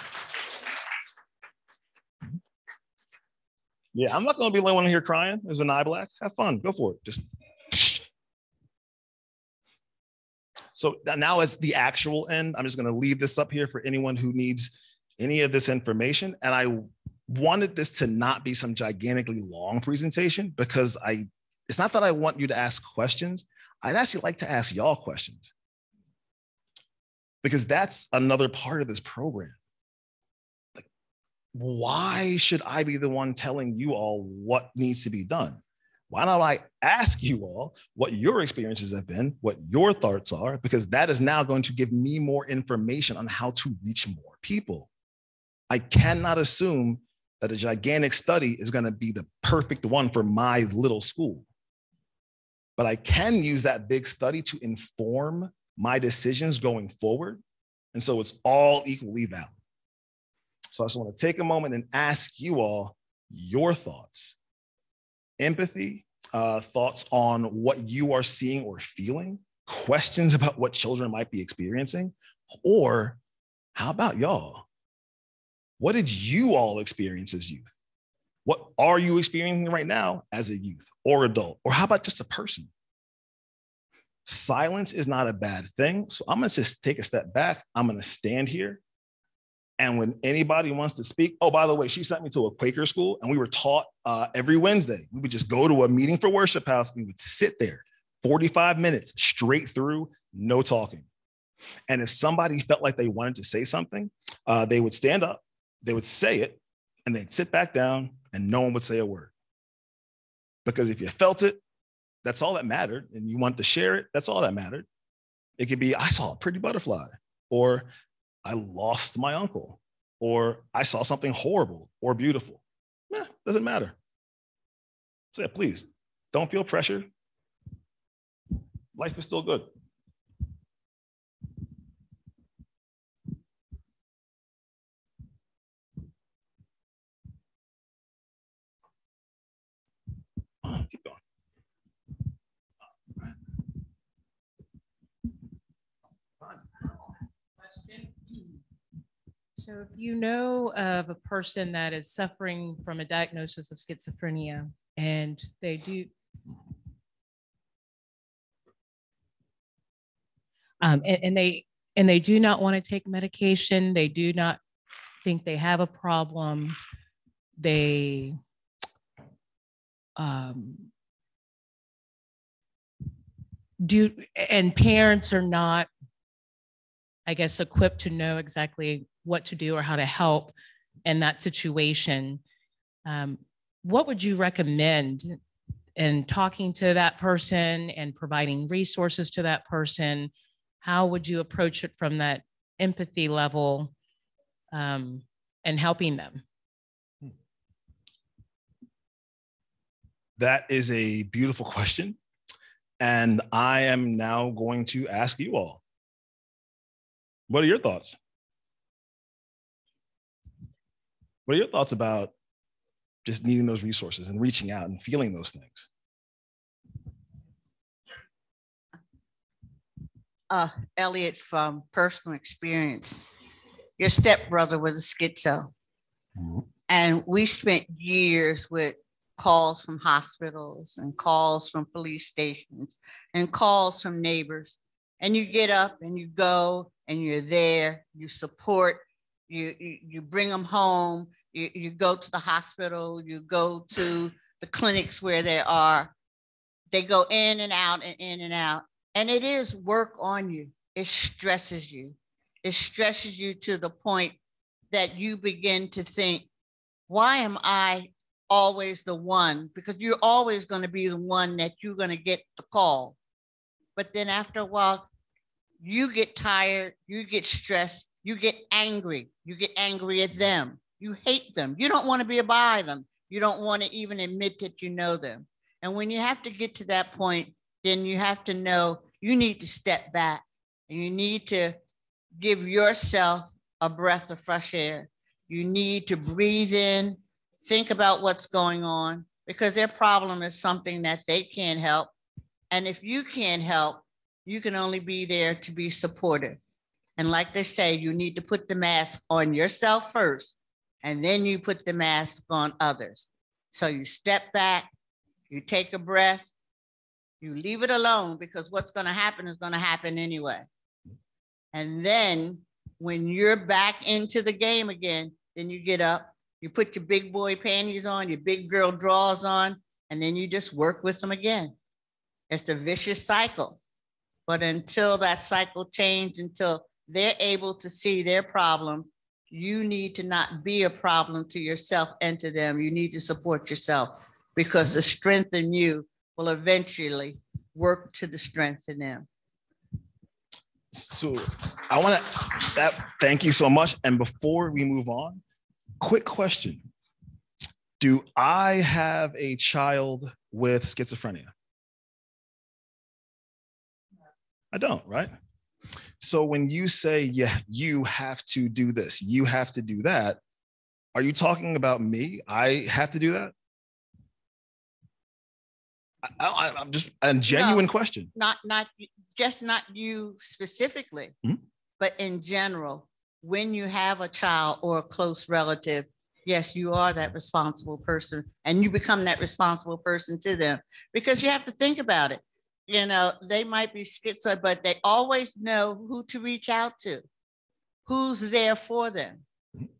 B: Yeah, I'm not going to be the only one here crying as a Niblack. Have fun. Go for it. Just So now as the actual end, I'm just going to leave this up here for anyone who needs any of this information. And I wanted this to not be some gigantically long presentation because I, it's not that I want you to ask questions. I'd actually like to ask y'all questions because that's another part of this program. Like, why should I be the one telling you all what needs to be done? why don't I ask you all what your experiences have been, what your thoughts are, because that is now going to give me more information on how to reach more people. I cannot assume that a gigantic study is going to be the perfect one for my little school. But I can use that big study to inform my decisions going forward. And so it's all equally valid. So I just want to take a moment and ask you all your thoughts empathy, uh, thoughts on what you are seeing or feeling, questions about what children might be experiencing, or how about y'all? What did you all experience as youth? What are you experiencing right now as a youth or adult? Or how about just a person? Silence is not a bad thing. So I'm going to just take a step back. I'm going to stand here and when anybody wants to speak, oh, by the way, she sent me to a Quaker school and we were taught uh, every Wednesday. We would just go to a meeting for worship house. We would sit there 45 minutes straight through, no talking. And if somebody felt like they wanted to say something, uh, they would stand up, they would say it, and they'd sit back down and no one would say a word. Because if you felt it, that's all that mattered. And you want to share it, that's all that mattered. It could be, I saw a pretty butterfly, or I lost my uncle, or I saw something horrible or beautiful. Yeah, doesn't matter. So, yeah, please don't feel pressure. Life is still good.
E: So, if you know of a person that is suffering from a diagnosis of schizophrenia and they do, um, and, and they and they do not want to take medication, they do not think they have a problem, they um, do, and parents are not I guess, equipped to know exactly what to do or how to help in that situation. Um, what would you recommend in talking to that person and providing resources to that person? How would you approach it from that empathy level um, and helping them?
B: That is a beautiful question. And I am now going to ask you all what are your thoughts? What are your thoughts about just needing those resources and reaching out and feeling those things?
D: Uh, Elliot, from personal experience, your stepbrother was a schizo.
B: Mhm.
D: And we spent years with calls from hospitals and calls from police stations and calls from neighbors. And you get up and you go and you're there, you support, you, you, you bring them home, you, you go to the hospital, you go to the clinics where they are. They go in and out and in and out. And it is work on you. It stresses you. It stresses you to the point that you begin to think, why am I always the one? Because you're always going to be the one that you're going to get the call. But then after a while, you get tired, you get stressed, you get angry, you get angry at them, you hate them, you don't want to be by them, you don't want to even admit that you know them. And when you have to get to that point, then you have to know you need to step back and you need to give yourself a breath of fresh air. You need to breathe in, think about what's going on because their problem is something that they can't help. And if you can't help, you can only be there to be supportive. And like they say, you need to put the mask on yourself first, and then you put the mask on others. So you step back, you take a breath, you leave it alone because what's going to happen is going to happen anyway. And then when you're back into the game again, then you get up, you put your big boy panties on, your big girl drawers on, and then you just work with them again. It's a vicious cycle. But until that cycle change, until they're able to see their problem, you need to not be a problem to yourself and to them. You need to support yourself because the strength in you will eventually work to the strength in them.
B: So I want to thank you so much. And before we move on, quick question. Do I have a child with schizophrenia? I don't, right? So when you say, yeah, you have to do this, you have to do that, are you talking about me? I have to do that? I, am just a genuine
D: No.
B: question.
D: Not, not, just not you specifically,
B: Mhm.
D: but in general, when you have a child or a close relative, yes, you are that responsible person and you become that responsible person to them because you have to think about it. You know, they might be schizoid, but they always know who to reach out to, who's there for them,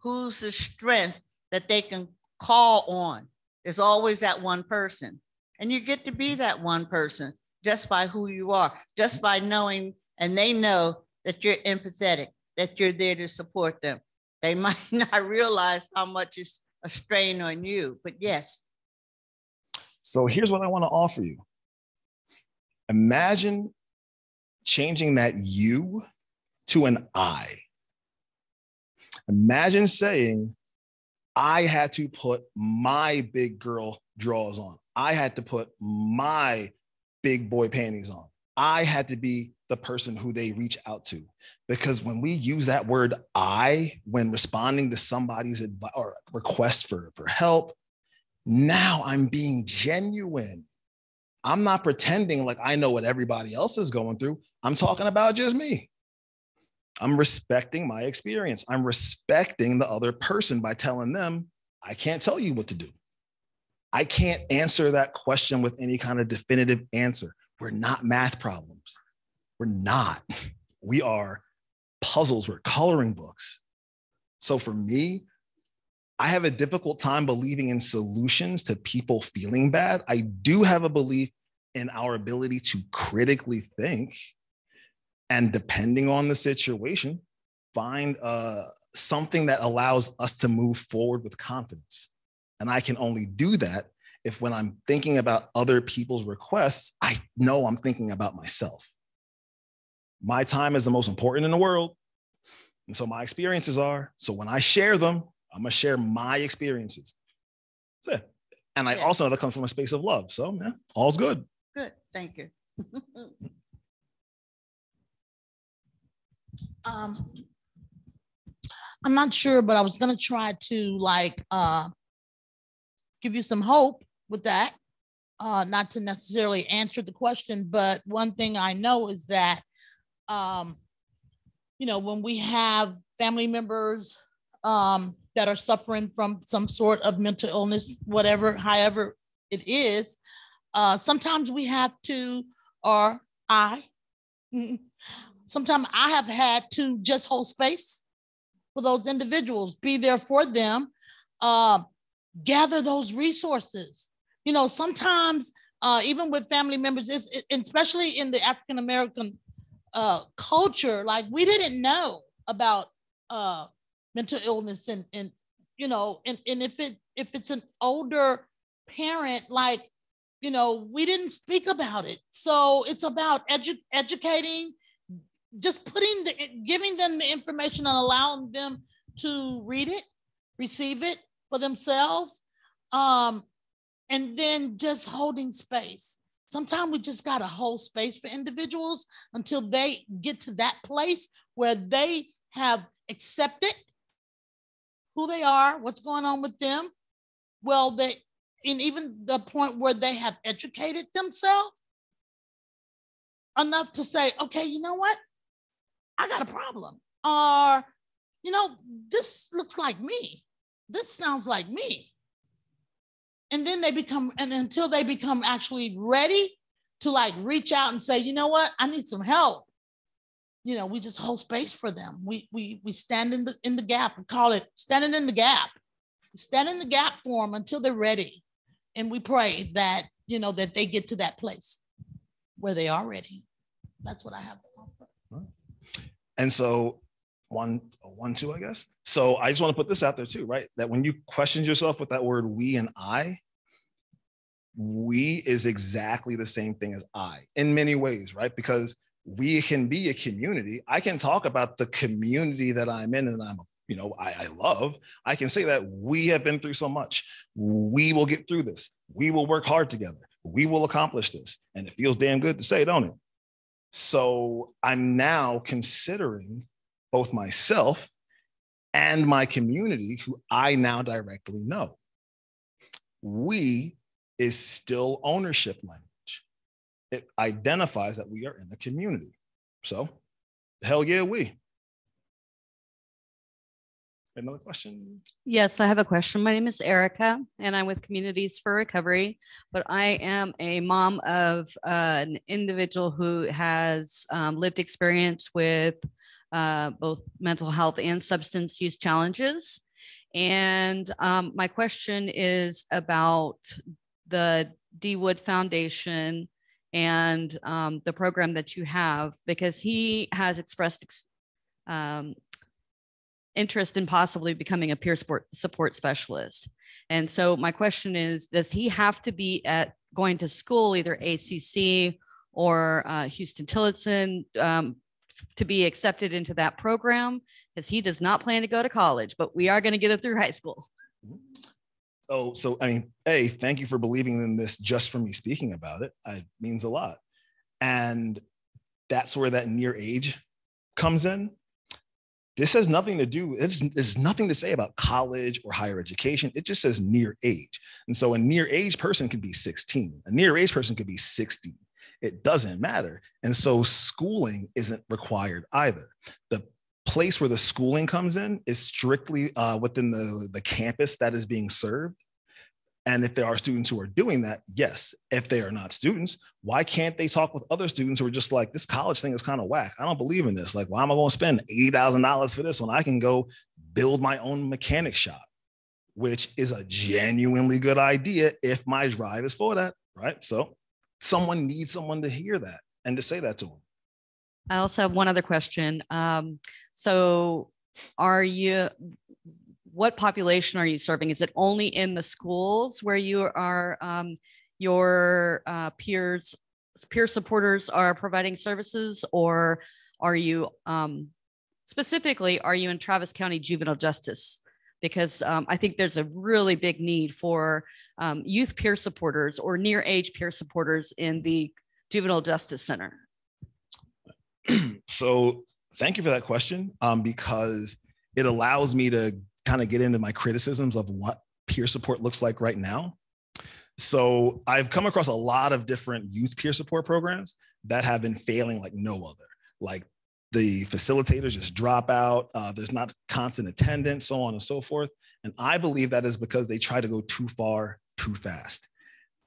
D: who's the strength that they can call on. There's always that one person. And you get to be that one person just by who you are, just by knowing, and they know that you're empathetic, that you're there to support them. They might not realize how much is a strain on you, but yes,
B: So here's what I want to offer you. Imagine changing that you to an I. Imagine saying, I had to put my big girl drawers on. I had to put my big boy panties on. I had to be the person who they reach out to. Because when we use that word I when responding to somebody's advice or request for, for help, now I'm being genuine. I'm not pretending like I know what everybody else is going through. I'm talking about just me. I'm respecting my experience. I'm respecting the other person by telling them, I can't tell you what to do. I can't answer that question with any kind of definitive answer. We're not math problems. We're not. We are puzzles, we're coloring books. So for me, I have a difficult time believing in solutions to people feeling bad. I do have a belief in our ability to critically think and depending on the situation, find uh, something that allows us to move forward with confidence. And I can only do that if when I'm thinking about other people's requests, I know I'm thinking about myself. My time is the most important in the world. And so my experiences are. So when I share them, I'm gonna share my experiences. It. And I
D: Yeah.
B: also know that comes from a space of love. So yeah, all's good.
D: good, thank you.
F: um, I'm not sure, but I was gonna try to like uh, give you some hope with that. Uh, not to necessarily answer the question, but one thing I know is that, um, you know, when we have family members um, that are suffering from some sort of mental illness, whatever, however it is, uh, sometimes we have to, or I, sometimes I have had to just hold space for those individuals, be there for them, uh, gather those resources. You know, sometimes uh, even with family members, it, especially in the African American uh, culture, like we didn't know about uh, mental illness and and you know, and, and if it if it's an older parent, like you know, we didn't speak about it. So it's about edu- educating just putting the giving them the information and allowing them to read it receive it for themselves um and then just holding space sometimes we just got to hold space for individuals until they get to that place where they have accepted who they are what's going on with them well they and even the point where they have educated themselves enough to say okay you know what I got a problem. Or, you know, this looks like me. This sounds like me. And then they become, and until they become actually ready to like reach out and say, you know what, I need some help. You know, we just hold space for them. We we we stand in the in the gap. We call it standing in the gap. We stand in the gap for them until they're ready. And we pray that, you know, that they get to that place where they are ready. That's what I have. To offer.
B: And so one, one, two, I guess. So I just want to put this out there too, right? That when you question yourself with that word we and I, we is exactly the same thing as I in many ways, right? Because we can be a community. I can talk about the community that I'm in and I'm, you know, I, I love. I can say that we have been through so much. We will get through this. We will work hard together. We will accomplish this. And it feels damn good to say, don't it? So I'm now considering both myself and my community who I now directly know. We is still ownership language. It identifies that we are in a community. So, hell yeah, we. Another question?
G: Yes, I have a question. My name is Erica, and I'm with Communities for Recovery. But I am a mom of uh, an individual who has um, lived experience with uh, both mental health and substance use challenges. And um, my question is about the D Wood Foundation and um, the program that you have, because he has expressed um, interest in possibly becoming a peer support, support specialist. And so my question is, does he have to be at going to school, either ACC or uh, Huston Tillotson, um, to be accepted into that program? Because he does not plan to go to college, but we are going to get it through high school.
B: Oh, so I mean, A, thank you for believing in this just for me speaking about it. It means a lot. And that's where that near age comes in this has nothing to do, it's, there's nothing to say about college or higher education. It just says near age. And so a near age person could be 16, a near age person could be 60. It doesn't matter. And so schooling isn't required either. The place where the schooling comes in is strictly uh, within the, the campus that is being served. And if there are students who are doing that, yes. If they are not students, why can't they talk with other students who are just like, this college thing is kind of whack. I don't believe in this. Like, why am I going to spend $80,000 for this when I can go build my own mechanic shop, which is a genuinely good idea if my drive is for that, right? So someone needs someone to hear that and to say that to them.
G: I also have one other question. Um, so, are you what population are you serving? Is it only in the schools where you are um, your uh, peers, peer supporters are providing services, or are you um, specifically are you in Travis County Juvenile Justice? Because um, I think there's a really big need for um, youth peer supporters or near age peer supporters in the juvenile justice center?
B: so thank you for that question um, because it allows me to kind of get into my criticisms of what peer support looks like right now. So I've come across a lot of different youth peer support programs that have been failing like no other. Like the facilitators just drop out, uh, there's not constant attendance, so on and so forth. And I believe that is because they try to go too far too fast.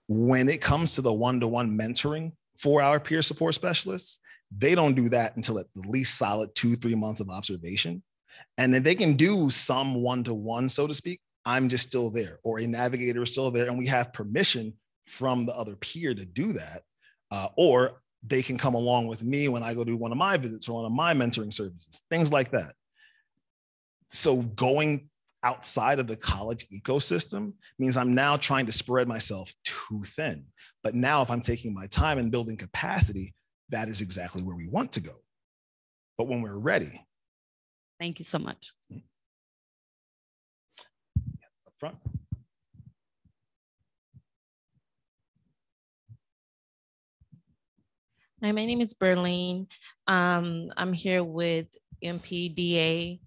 B: When it comes to the one to one mentoring for our peer support specialists, they don't do that until at least solid two, three months of observation. And then they can do some one to one, so to speak. I'm just still there, or a navigator is still there, and we have permission from the other peer to do that. Uh, or they can come along with me when I go do one of my visits or one of my mentoring services, things like that. So going outside of the college ecosystem means I'm now trying to spread myself too thin. But now, if I'm taking my time and building capacity, that is exactly where we want to go. But when we're ready.
G: Thank you so much.
B: Up front.
H: Hi, my name is Berlene. Um, I'm here with MPDA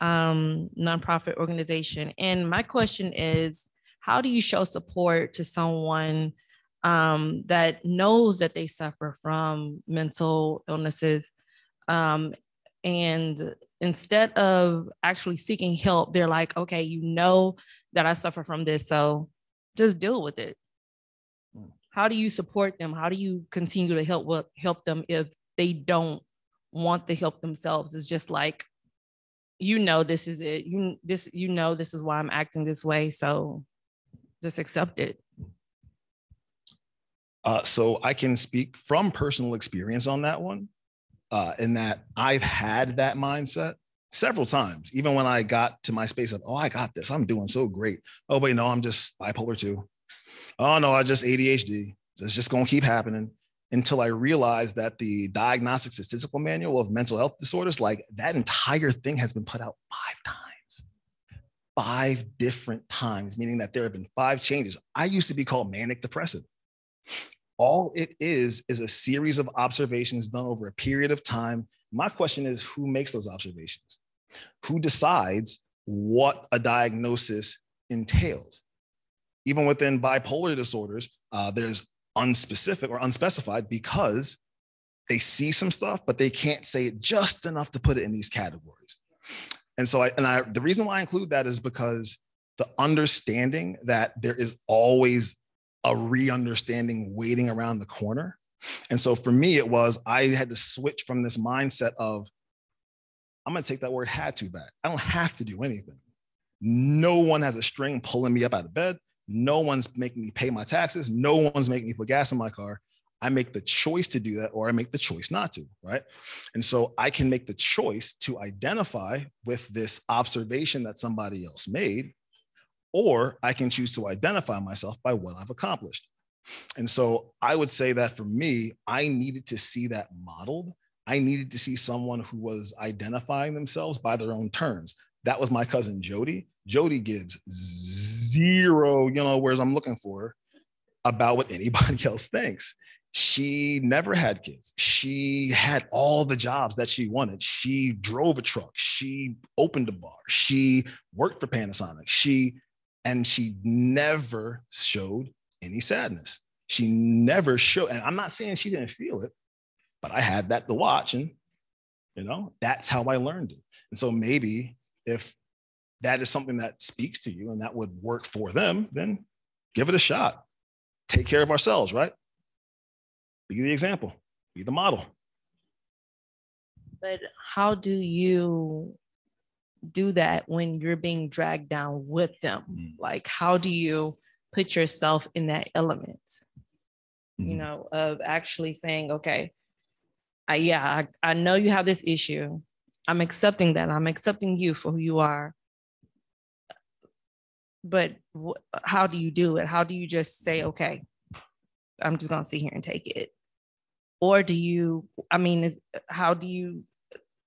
H: um, nonprofit organization. And my question is, how do you show support to someone um, that knows that they suffer from mental illnesses? Um, and instead of actually seeking help, they're like, okay, you know that I suffer from this, so just deal with it. Hmm. How do you support them? How do you continue to help help them if they don't want the help themselves? It's just like you know this is it you this you know this is why i'm acting this way so just accept it
B: uh, so i can speak from personal experience on that one uh, in that i've had that mindset several times. Even when i got to my space of oh i got this. I'm doing so great. Oh wait no i'm just bipolar too. Oh no i just adhd it's just going to keep happening. Until I realized that the Diagnostic Statistical Manual of Mental Health Disorders, like that entire thing has been put out five times, five different times, meaning that there have been five changes. I used to be called manic depressive. All it is is a series of observations done over a period of time. My question is who makes those observations? Who decides what a diagnosis entails? Even within bipolar disorders, uh, there's unspecific or unspecified because they see some stuff, but they can't say it just enough to put it in these categories. And so I and I the reason why I include that is because the understanding that there is always a re-understanding waiting around the corner. And so for me, it was I had to switch from this mindset of I'm gonna take that word had to back. I don't have to do anything. No one has a string pulling me up out of bed. No one's making me pay my taxes. No one's making me put gas in my car. I make the choice to do that, or I make the choice not to, right? And so I can make the choice to identify with this observation that somebody else made, or I can choose to identify myself by what I've accomplished. And so I would say that for me, I needed to see that modeled. I needed to see someone who was identifying themselves by their own terms. That was my cousin Jody. Jody gives zero, you know, whereas I'm looking for about what anybody else thinks. She never had kids. She had all the jobs that she wanted. She drove a truck. She opened a bar. She worked for Panasonic. She, and she never showed any sadness. She never showed, and I'm not saying she didn't feel it, but I had that to watch. And, you know, that's how I learned it. And so maybe if that is something that speaks to you and that would work for them, then give it a shot. Take care of ourselves, right? Be the example, be the model.
H: But how do you do that when you're being dragged down with them? Mm. Like, how do you put yourself in that element? Mm. You mm-hmm. know, of actually saying, okay, I, yeah, I, I know you have this issue. I'm accepting that. I'm accepting you for who you are but wh- how do you do it? How do you just say, okay, I'm just gonna sit here and take it? Or do you, I mean, is how do you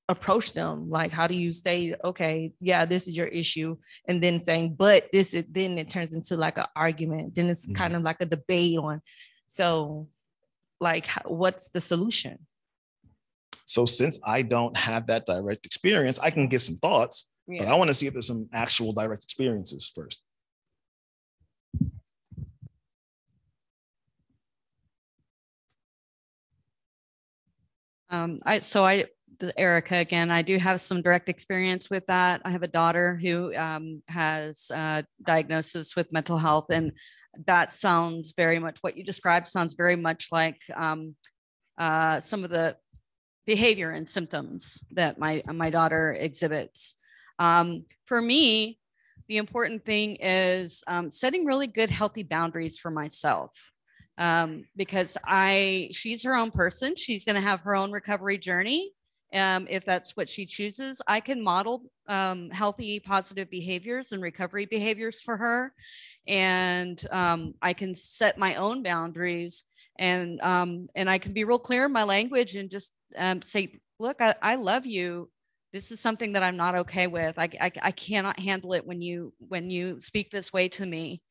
H: approach them? Like, how do you say, okay, yeah, this is your issue, and then saying, but this is then it turns into like an argument. Then it's mm-hmm. kind of like a debate on. So, like what's the solution?
B: So since I don't have that direct experience, I can get some thoughts, but I want to see if there's some actual direct experiences first.
G: Um, I, so I, the Erica again, I do have some direct experience with that. I have a daughter who um, has uh, diagnosis with mental health, and that sounds very much what you described sounds very much like um, uh, some of the behavior and symptoms that my my daughter exhibits. Um, for me, the important thing is um, setting really good, healthy boundaries for myself um, because I she's her own person. She's going to have her own recovery journey. Um, if that's what she chooses, I can model um, healthy, positive behaviors and recovery behaviors for her, and um, I can set my own boundaries and um, and I can be real clear in my language and just um, say, look, I, I love you. This is something that I'm not okay with. I, I, I cannot handle it when you when you speak this way to me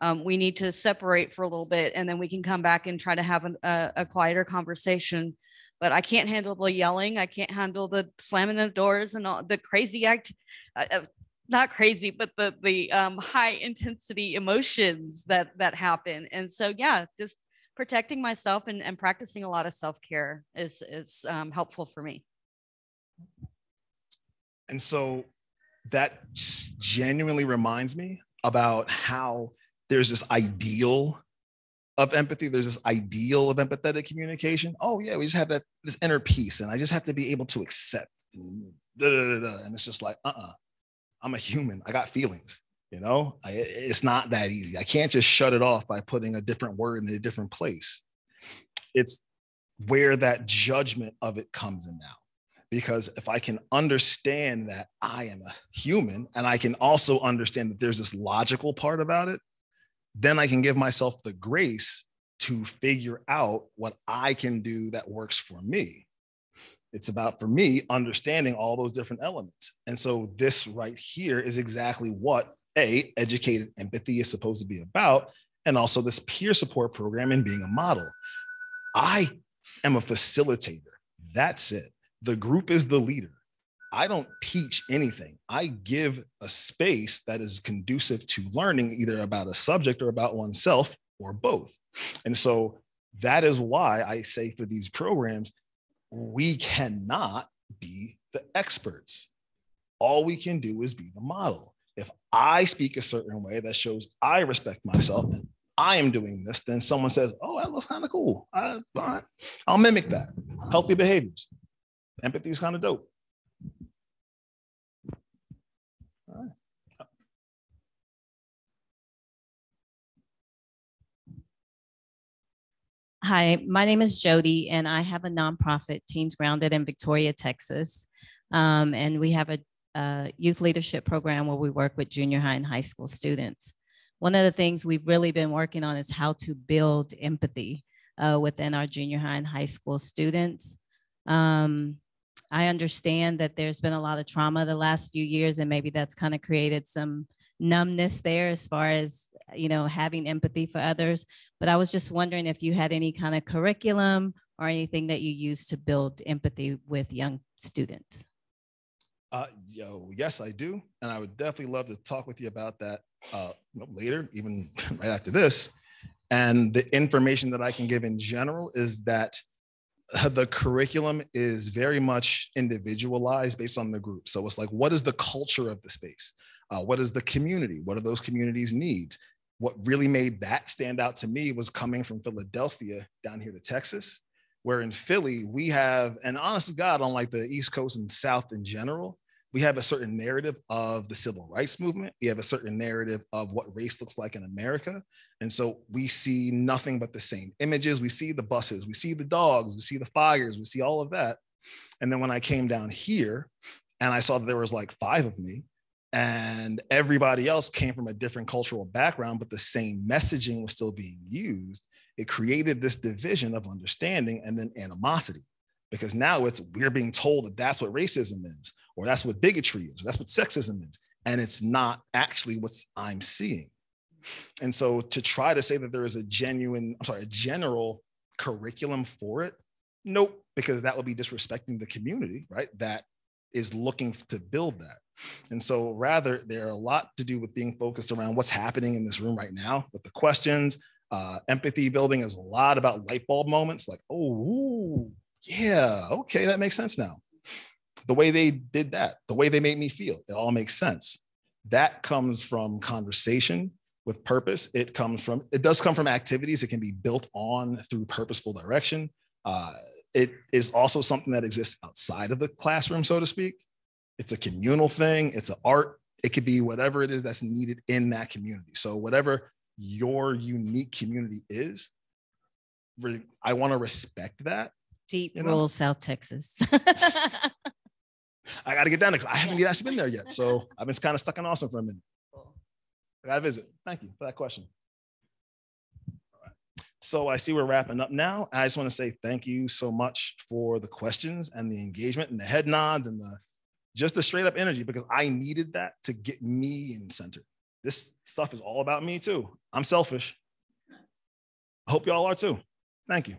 G: um, we need to separate for a little bit and then we can come back and try to have an, a, a quieter conversation but i can't handle the yelling i can't handle the slamming of doors and all the crazy act uh, uh, not crazy but the the um, high intensity emotions that that happen. And so yeah just protecting myself and, and practicing a lot of self-care is is um, helpful for me.
B: And so that genuinely reminds me about how there's this ideal of empathy. There's this ideal of empathetic communication. Oh yeah, we just have that this inner peace, and I just have to be able to accept. And, it's just like, uh-uh, I'm a human. I got feelings. You know, I, it's not that easy. I can't just shut it off by putting a different word in a different place. It's where that judgment of it comes in now because if I can understand that I am a human and I can also understand that there's this logical part about it, then I can give myself the grace to figure out what I can do that works for me. It's about, for me, understanding all those different elements. And so, this right here is exactly what A, educated empathy is supposed to be about, and also this peer support program and being a model. I am a facilitator. That's it the group is the leader. I don't teach anything. I give a space that is conducive to learning either about a subject or about oneself or both. And so that is why I say for these programs, we cannot be the experts. All we can do is be the model. If I speak a certain way that shows I respect myself and I am doing this, then someone says, Oh, that looks kind of cool. I. I'll mimic that. Healthy behaviors empathy is kind of dope.
I: Hi, my name is Jody, and I have a nonprofit, Teens Grounded in Victoria, Texas. Um, and we have a, a youth leadership program where we work with junior high and high school students. One of the things we've really been working on is how to build empathy uh, within our junior high and high school students. Um, I understand that there's been a lot of trauma the last few years, and maybe that's kind of created some numbness there as far as you know having empathy for others. But I was just wondering if you had any kind of curriculum or anything that you use to build empathy with young students.
B: Uh, yo, yes, I do, and I would definitely love to talk with you about that uh, later, even right after this. And the information that I can give in general is that the curriculum is very much individualized based on the group. So it's like, what is the culture of the space? Uh, what is the community? What are those communities' needs? What really made that stand out to me was coming from Philadelphia down here to Texas, where in Philly, we have, and honest to God, on like the East Coast and South in general, we have a certain narrative of the civil rights movement. We have a certain narrative of what race looks like in America. And so we see nothing but the same images. We see the buses, we see the dogs, we see the fires, we see all of that. And then when I came down here and I saw that there was like five of me, and everybody else came from a different cultural background, but the same messaging was still being used, it created this division of understanding and then animosity. Because now it's we're being told that that's what racism is, or that's what bigotry is, or that's what sexism is. And it's not actually what I'm seeing. And so to try to say that there is a genuine, I'm sorry, a general curriculum for it? Nope, because that would be disrespecting the community, right? That is looking to build that. And so, rather, there are a lot to do with being focused around what's happening in this room right now with the questions. Uh, empathy building is a lot about light bulb moments like, oh, ooh, yeah, okay, that makes sense now. The way they did that, the way they made me feel, it all makes sense. That comes from conversation with purpose. It comes from, it does come from activities. It can be built on through purposeful direction. Uh, it is also something that exists outside of the classroom, so to speak. It's a communal thing, it's an art, it could be whatever it is that's needed in that community. So, whatever your unique community is, I want to respect that.
I: Deep you know? rural South Texas.
B: I got to get down there because I haven't actually been there yet. So I've been kind of stuck in Austin for a minute. I got to visit. Thank you for that question. So I see we're wrapping up now. I just want to say thank you so much for the questions and the engagement and the head nods and the just the straight up energy because I needed that to get me in center. This stuff is all about me too. I'm selfish. I hope y'all are too. Thank you.